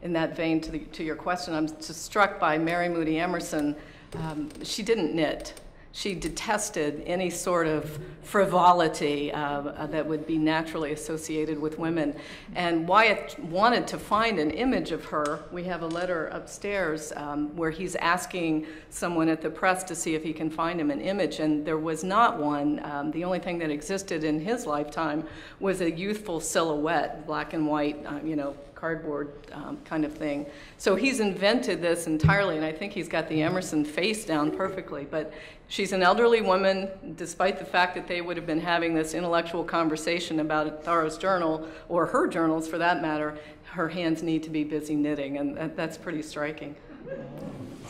in that vein to, the, to your question. I'm just struck by Mary Moody Emerson. Um, she didn't knit. She detested any sort of frivolity uh, that would be naturally associated with women. And Wyeth wanted to find an image of her. We have a letter upstairs um, where he's asking someone at the press to see if he can find him an image, and there was not one. Um, the only thing that existed in his lifetime was a youthful silhouette, black and white, uh, you know, cardboard um, kind of thing. So he's invented this entirely, and I think he's got the Emerson face down perfectly. But she's an elderly woman, despite the fact that they would have been having this intellectual conversation about Thoreau's journal, or her journals for that matter, her hands need to be busy knitting, and that, that's pretty striking.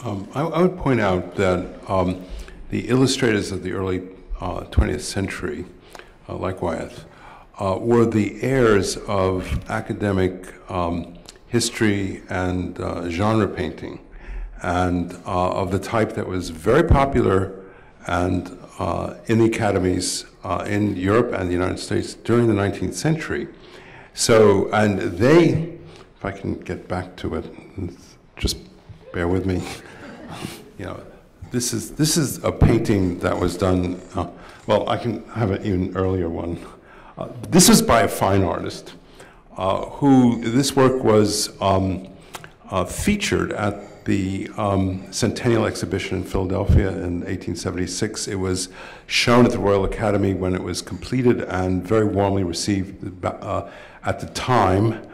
Um, I, I, would point out that um, the illustrators of the early uh, 20th century, uh, like Wyeth, uh, were the heirs of academic um, history and uh, genre painting, and uh, of the type that was very popular and uh, in the academies in Europe and the United States during the 19th century. So, and they, if I can get back to it, just bear with me. you know, this is this is a painting that was done. Uh, well, I can have an even earlier one. Uh, this is by a fine artist uh, who this work was um, uh, featured at the um, Centennial Exhibition in Philadelphia in 1876. It was shown at the Royal Academy when it was completed and very warmly received uh, at the time.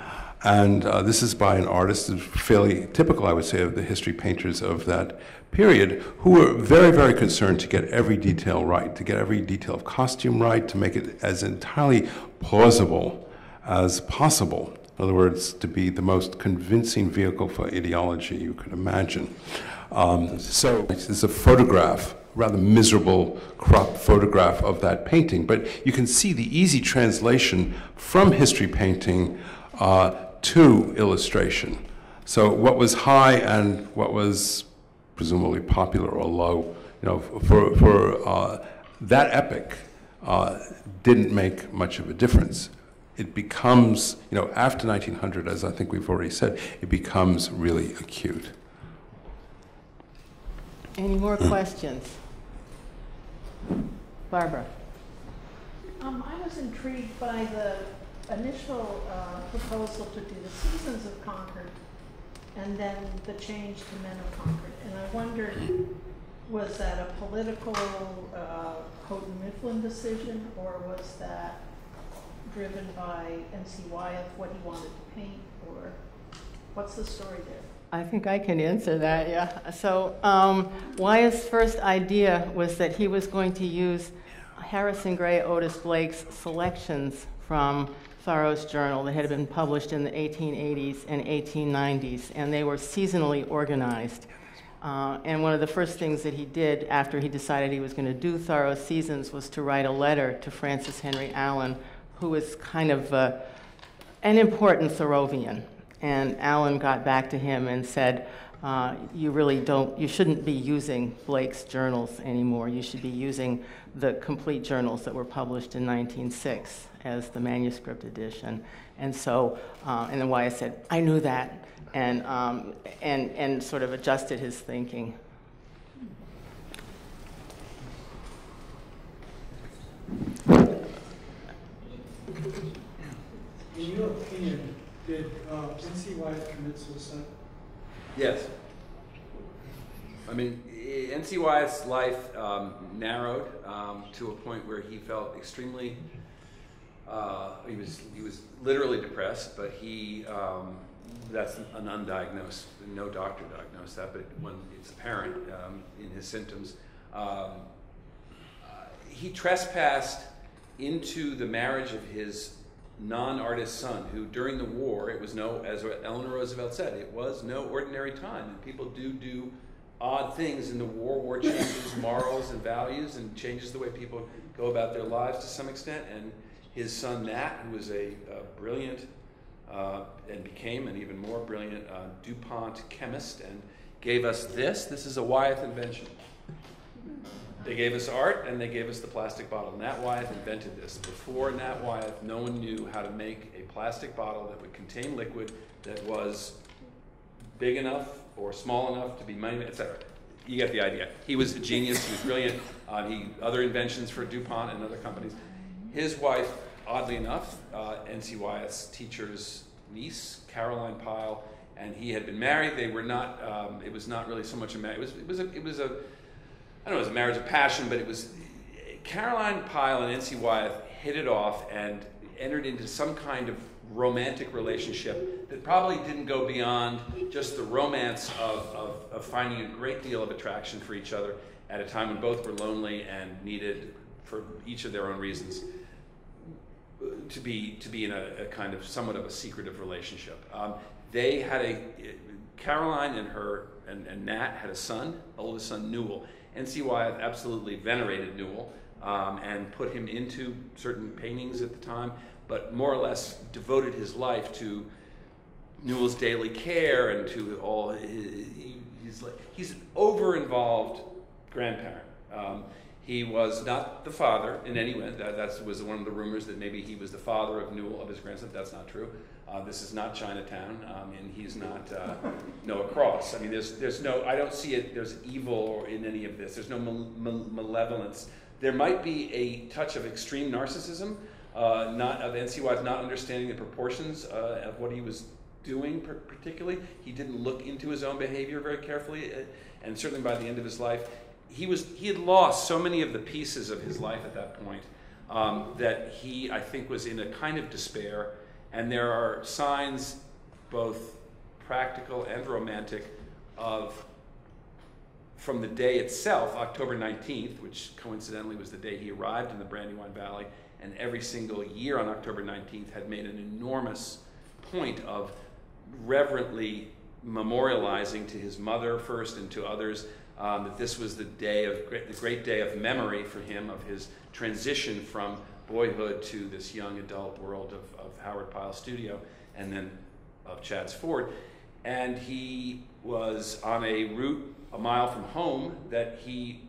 And uh, this is by an artist, fairly typical, I would say, of the history painters of that period, who were very, very concerned to get every detail right, to get every detail of costume right, to make it as entirely plausible as possible. In other words, to be the most convincing vehicle for ideology you could imagine. Um, so this is a photograph, rather miserable crop photograph of that painting, but you can see the easy translation from history painting uh, to illustration. So what was high and what was presumably popular or low, you know, for, for uh, that epoch uh, didn't make much of a difference. It becomes, you know, after 1900, as I think we've already said, it becomes really acute. Any more questions? Barbara. Um, I was intrigued by the initial uh, proposal to do the Seasons of Concord and then the change to Men of Concord. And I wondered, was that a political uh, Houghton Mifflin decision or was that driven by N.C. Wyeth, what he wanted to paint, or what's the story there? I think I can answer that, yeah. So um, Wyeth's first idea was that he was going to use Harrison Gray Otis Blake's selections from Thoreau's journal that had been published in the 1880s and 1890s, and they were seasonally organized. Uh, and one of the first things that he did after he decided he was going to do Thoreau's seasons was to write a letter to Francis Henry Allen, who was kind of uh, an important Thoreauvian. And Allen got back to him and said, uh, you really don't, you shouldn't be using Blake's journals anymore. You should be using the complete journals that were published in 1906 as the manuscript edition. And so, uh, and then Wyeth said, I knew that, and, um, and, and sort of adjusted his thinking. In your opinion, did uh, N.C. Wyeth commit suicide? Yes. I mean, N.C. Wyeth's life um, narrowed um, to a point where he felt extremely. Uh, he was he was literally depressed, but he um, that's an undiagnosed. No doctor diagnosed that, but when it's apparent um, in his symptoms, um, uh, he trespassed into the marriage of his non-artist son, who during the war it was no, as Eleanor Roosevelt said, it was no ordinary time, and people do do odd things in the war. War changes morals and values and changes the way people go about their lives to some extent. And his son Nat, who was a, a brilliant uh, and became an even more brilliant uh, DuPont chemist, and gave us this. This is a Wyeth invention. They gave us art and they gave us the plastic bottle. Nat Wyeth invented this. Before Nat Wyeth, no one knew how to make a plastic bottle that would contain liquid that was big enough or small enough to be money, etc. You get the idea. He was a genius. He was brilliant. Uh, he other inventions for DuPont and other companies. His wife, oddly enough, uh, N.C. Wyeth's teacher's niece, Caroline Pyle, and he had been married. They were not. Um, it was not really so much a marriage. It was. It was a. It was a. I don't know. It was a marriage of passion, but it was. Caroline Pyle and N.C. Wyeth hit it off and entered into some kind of romantic relationship that probably didn't go beyond just the romance of, of, of finding a great deal of attraction for each other at a time when both were lonely and needed, for each of their own reasons, to be to be in a, a kind of somewhat of a secretive relationship. Um, they had a Caroline and her and, and Nat had a son, oldest son Newell. N.C. Wyeth absolutely venerated Newell um, and put him into certain paintings at the time, but more or less devoted his life to Newell's daily care and to all. His, he's like he's over involved grandparent. Um, he was not the father in any way. That that's, was one of the rumors that maybe he was the father of Newell, of his grandson. That's not true. Uh, this is not Chinatown, um, and he's not uh, Noah Cross. I mean, there's, there's no, I don't see it, there's evil in any of this. There's no malevolence. There might be a touch of extreme narcissism, uh, not of N.C. Wyeth not understanding the proportions uh, of what he was doing particularly. He didn't look into his own behavior very carefully, uh, and certainly by the end of his life, he was he had lost so many of the pieces of his life at that point um, that he I think was in a kind of despair, and there are signs, both practical and romantic, of from the day itself, October 19th, which coincidentally was the day he arrived in the Brandywine Valley, and every single year on October 19th had made an enormous point of reverently memorializing to his mother first and to others um, that this was the day of the great day of memory for him of his transition from boyhood to this young adult world of, of Howard Pyle Studio and then of Chadds Ford. And he was on a route a mile from home that he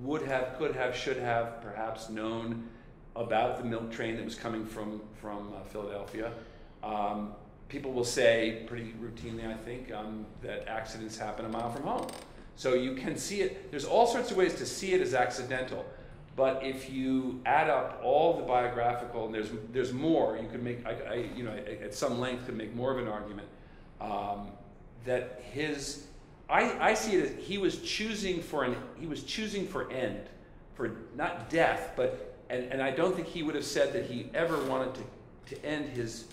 would have, could have, should have perhaps known about the milk train that was coming from, from uh, Philadelphia. Um, people will say pretty routinely, I think, um, that accidents happen a mile from home. So you can see it, there's all sorts of ways to see it as accidental. But if you add up all the biographical, and there's, there's more, you could make, I, I you know, at some length could make more of an argument, um, that his, I, I see it as he was choosing for an, he was choosing for end, for not death, but, and, and I don't think he would have said that he ever wanted to, to end his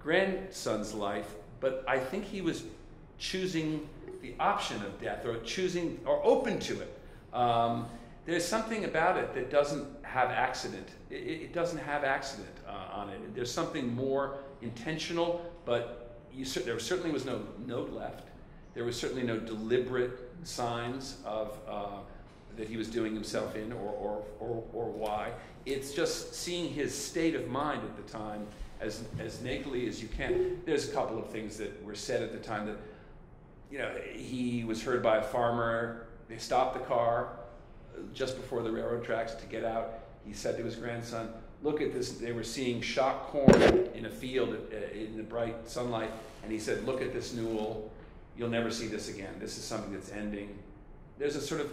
grandson's life, but I think he was choosing the option of death or choosing or open to it. Um, there's something about it that doesn't have accident. It, it doesn't have accident uh, on it. There's something more intentional, but you, there certainly was no note left. There was certainly no deliberate signs of uh, that he was doing himself in or, or, or, or why. It's just seeing his state of mind at the time as, as nakedly as you can. There's a couple of things that were said at the time that you know, he was heard by a farmer. They stopped the car just before the railroad tracks to get out. He said to his grandson, Look at this. They were seeing shock corn in a field uh, in the bright sunlight. And he said, Look at this Newell. You'll never see this again. This is something that's ending. There's a sort of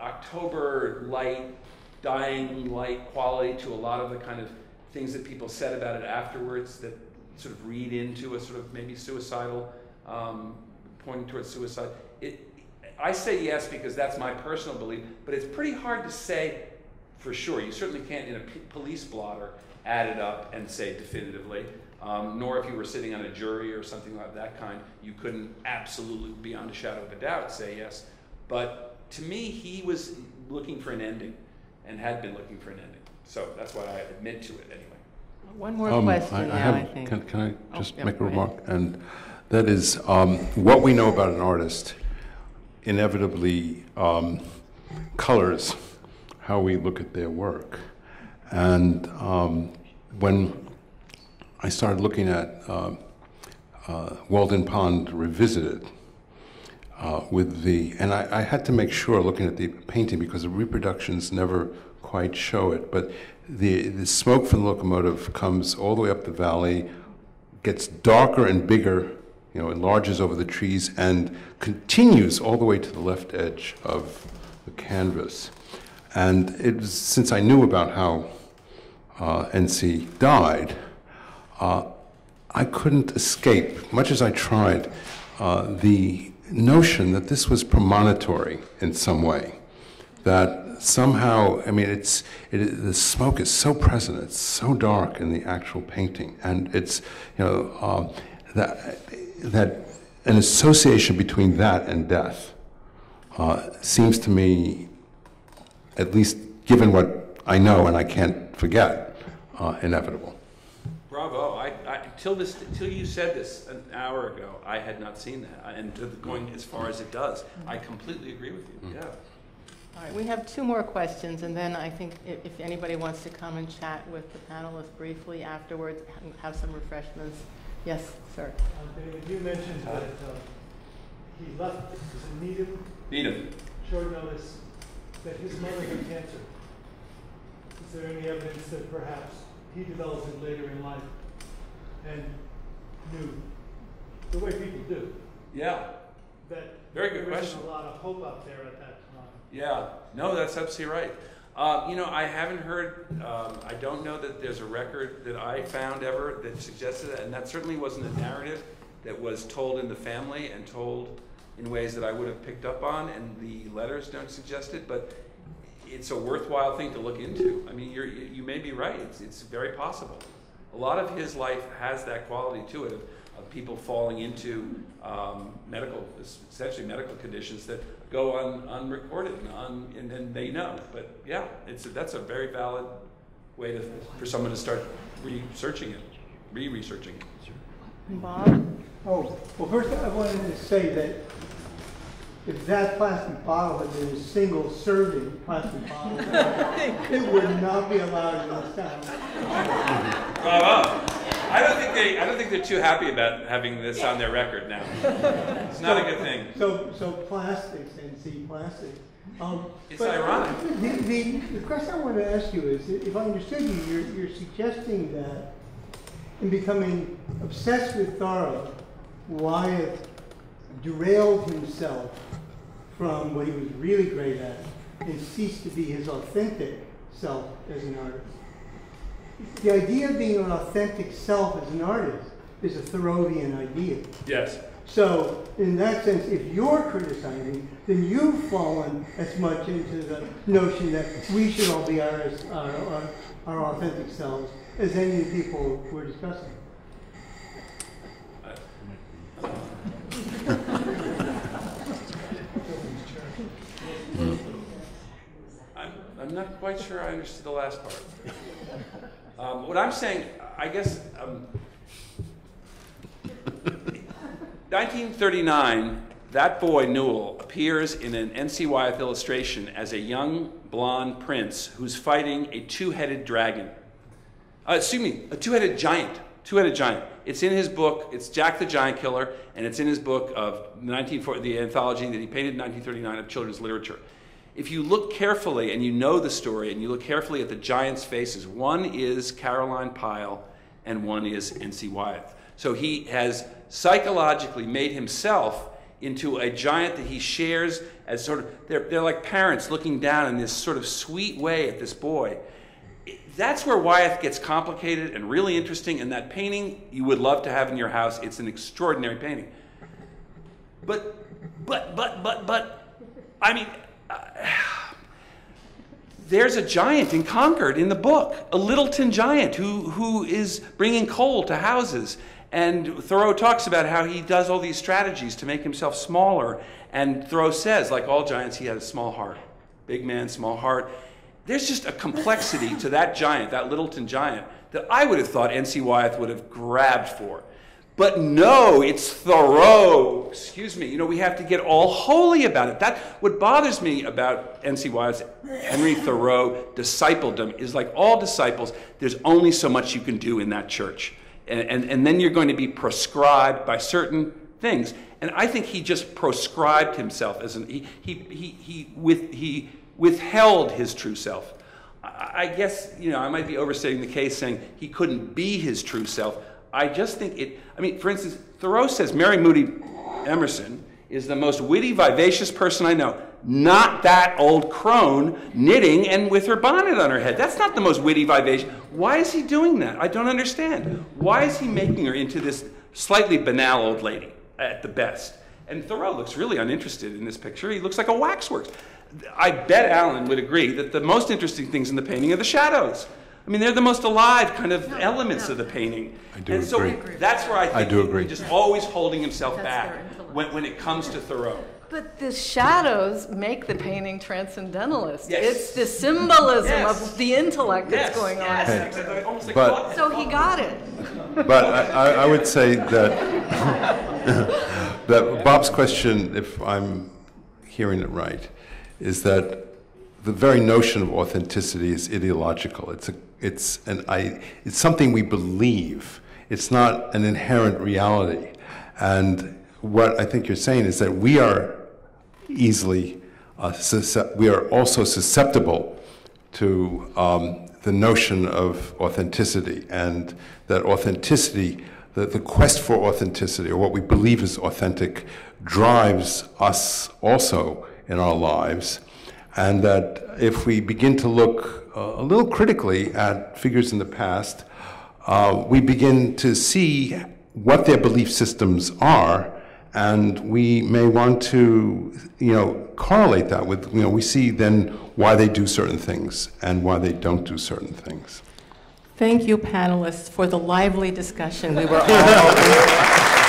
October light, dying light quality to a lot of the kind of things that people said about it afterwards that sort of read into a sort of maybe suicidal um, pointing towards suicide? It, I say yes because that's my personal belief, but it's pretty hard to say for sure. You certainly can't, in a p- police blotter, add it up and say definitively. Um, nor if you were sitting on a jury or something like that kind, you couldn't absolutely, beyond a shadow of a doubt, say yes. But to me, he was looking for an ending and had been looking for an ending. So that's why I admit to it anyway. One more um, question I, I now, have, I think. Can, can I oh, just oh, yeah, make a remark? And that is, um, what we know about an artist inevitably um, colors how we look at their work. And um, when I started looking at uh, uh, Walden Pond Revisited, uh, with the, and I, I, had to make sure looking at the painting because the reproductions never quite show it, but the, the smoke from the locomotive comes all the way up the valley, gets darker and bigger you know, enlarges over the trees and continues all the way to the left edge of the canvas. And it was, since I knew about how uh, NC died, uh, I couldn't escape, much as I tried, uh, the notion that this was premonitory in some way, that somehow, I mean, it's it, the smoke is so present. It's so dark in the actual painting, and it's you know um, that that an association between that and death uh, seems to me, at least given what I know and I can't forget, uh, inevitable. Bravo! I, I till this till you said this an hour ago, I had not seen that, and to the- going as far as it does, I completely agree with you. Yeah. All right, we have two more questions, and then I think i- if anybody wants to come and chat with the panelists briefly afterwards, ha- have some refreshments. Yes, sir. Uh, David, you mentioned that uh, he left, was it Needham, Needham. short notice, that his mother had cancer. Is there any evidence that perhaps he developed it later in life and knew, the way people do, Yeah. that Very good there question. isn't a lot of hope out there at that time? Yeah, no, that's absolutely right. Um, you know, I haven't heard, um, I don't know that there's a record that I found ever that suggested that, and that certainly wasn't a narrative that was told in the family and told in ways that I would have picked up on, and the letters don't suggest it, but it's a worthwhile thing to look into. I mean, you may be right, it's, it's very possible. A lot of his life has that quality to it of, of people falling into um, medical, essentially medical conditions that go un, unrecorded and, un, and then they know. But yeah, it's a, that's a very valid way to, for someone to start researching it, re-researching it. Bob? Oh, well, first I wanted to say that if that plastic bottle had been a single serving plastic bottle, it would not be allowed in this town. Bravo! I don't think they, I don't think they're too happy about having this on their record now. It's not a good thing. So, so plastics, and NC plastics. Um, It's ironic. The, the, the question I want to ask you is, if I understood you, you're, you're suggesting that in becoming obsessed with Thoreau, Wyeth derailed himself from what he was really great at and ceased to be his authentic self as an artist. The idea of being an authentic self as an artist is a Thoreauvian idea. Yes. So, in that sense, if you're criticizing, then you've fallen as much into the notion that we should all be our, our, our, our authentic selves as any of the people we're discussing. I'm, I'm not quite sure I understood the last part. Um, what I'm saying, I guess, um, 1939, that boy Newell appears in an N.C. Illustration as a young blonde prince who's fighting a two-headed dragon. Uh, excuse me, a two-headed giant. Two-headed giant. It's in his book. It's Jack the Giant Killer, and it's in his book of 1940, the anthology that he painted in 1939 of children's literature. If you look carefully and you know the story and you look carefully at the giants' faces, one is Caroline Pyle and one is N.C. Wyeth. So he has psychologically made himself into a giant that he shares as sort of, they're, they're like parents looking down in this sort of sweet way at this boy. That's where Wyeth gets complicated and really interesting, and that painting you would love to have in your house. It's an extraordinary painting. But, but, but, but, but, I mean, there's a giant in Concord in the book, a Littleton giant who, who is bringing coal to houses. And Thoreau talks about how he does all these strategies to make himself smaller. And Thoreau says, like all giants, he had a small heart. Big man, small heart. There's just a complexity to that giant, that Littleton giant, that I would have thought N.C. Wyeth would have grabbed for. But no, it's Thoreau. Excuse me. You know, we have to get all holy about it. That what bothers me about N.C. Wyeth's Henry Thoreau discipledom is like all disciples, there's only so much you can do in that church. And, and, and then you're going to be prescribed by certain things. And I think he just proscribed himself as an he he he he with he withheld his true self. I, I guess, you know, I might be overstating the case saying he couldn't be his true self. I just think it, I mean, for instance, Thoreau says Mary Moody Emerson is the most witty, vivacious person I know. Not that old crone knitting and with her bonnet on her head. That's not the most witty, vivacious. Why is he doing that? I don't understand. Why is he making her into this slightly banal old lady at the best? And Thoreau looks really uninterested in this picture. He looks like a waxworks. I bet Alan would agree that the most interesting things in the painting are the shadows. I mean, they're the most alive kind of elements of the painting. I do and so agree. that's where I think I do agree. he's just always holding himself That's back when, when it comes to Thoreau. But the shadows make the painting transcendentalist. Yes. It's the symbolism Yes. of the intellect that's going on. yes, exactly, almost like But- So he got it. But I, I, I would say that, that Bob's question, if I'm hearing it right, is that the very notion of authenticity is ideological. It's, a, it's, an, I, it's something we believe. It's not an inherent reality. And what I think you're saying is that we are easily, uh, we are also susceptible to um, the notion of authenticity, and that authenticity, the, the quest for authenticity, or what we believe is authentic, drives us also in our lives. And that if we begin to look uh, a little critically at figures in the past, uh, we begin to see what their belief systems are, and we may want to, you know, correlate that with, you know, we see then why they do certain things and why they don't do certain things. Thank you, panelists, for the lively discussion we were all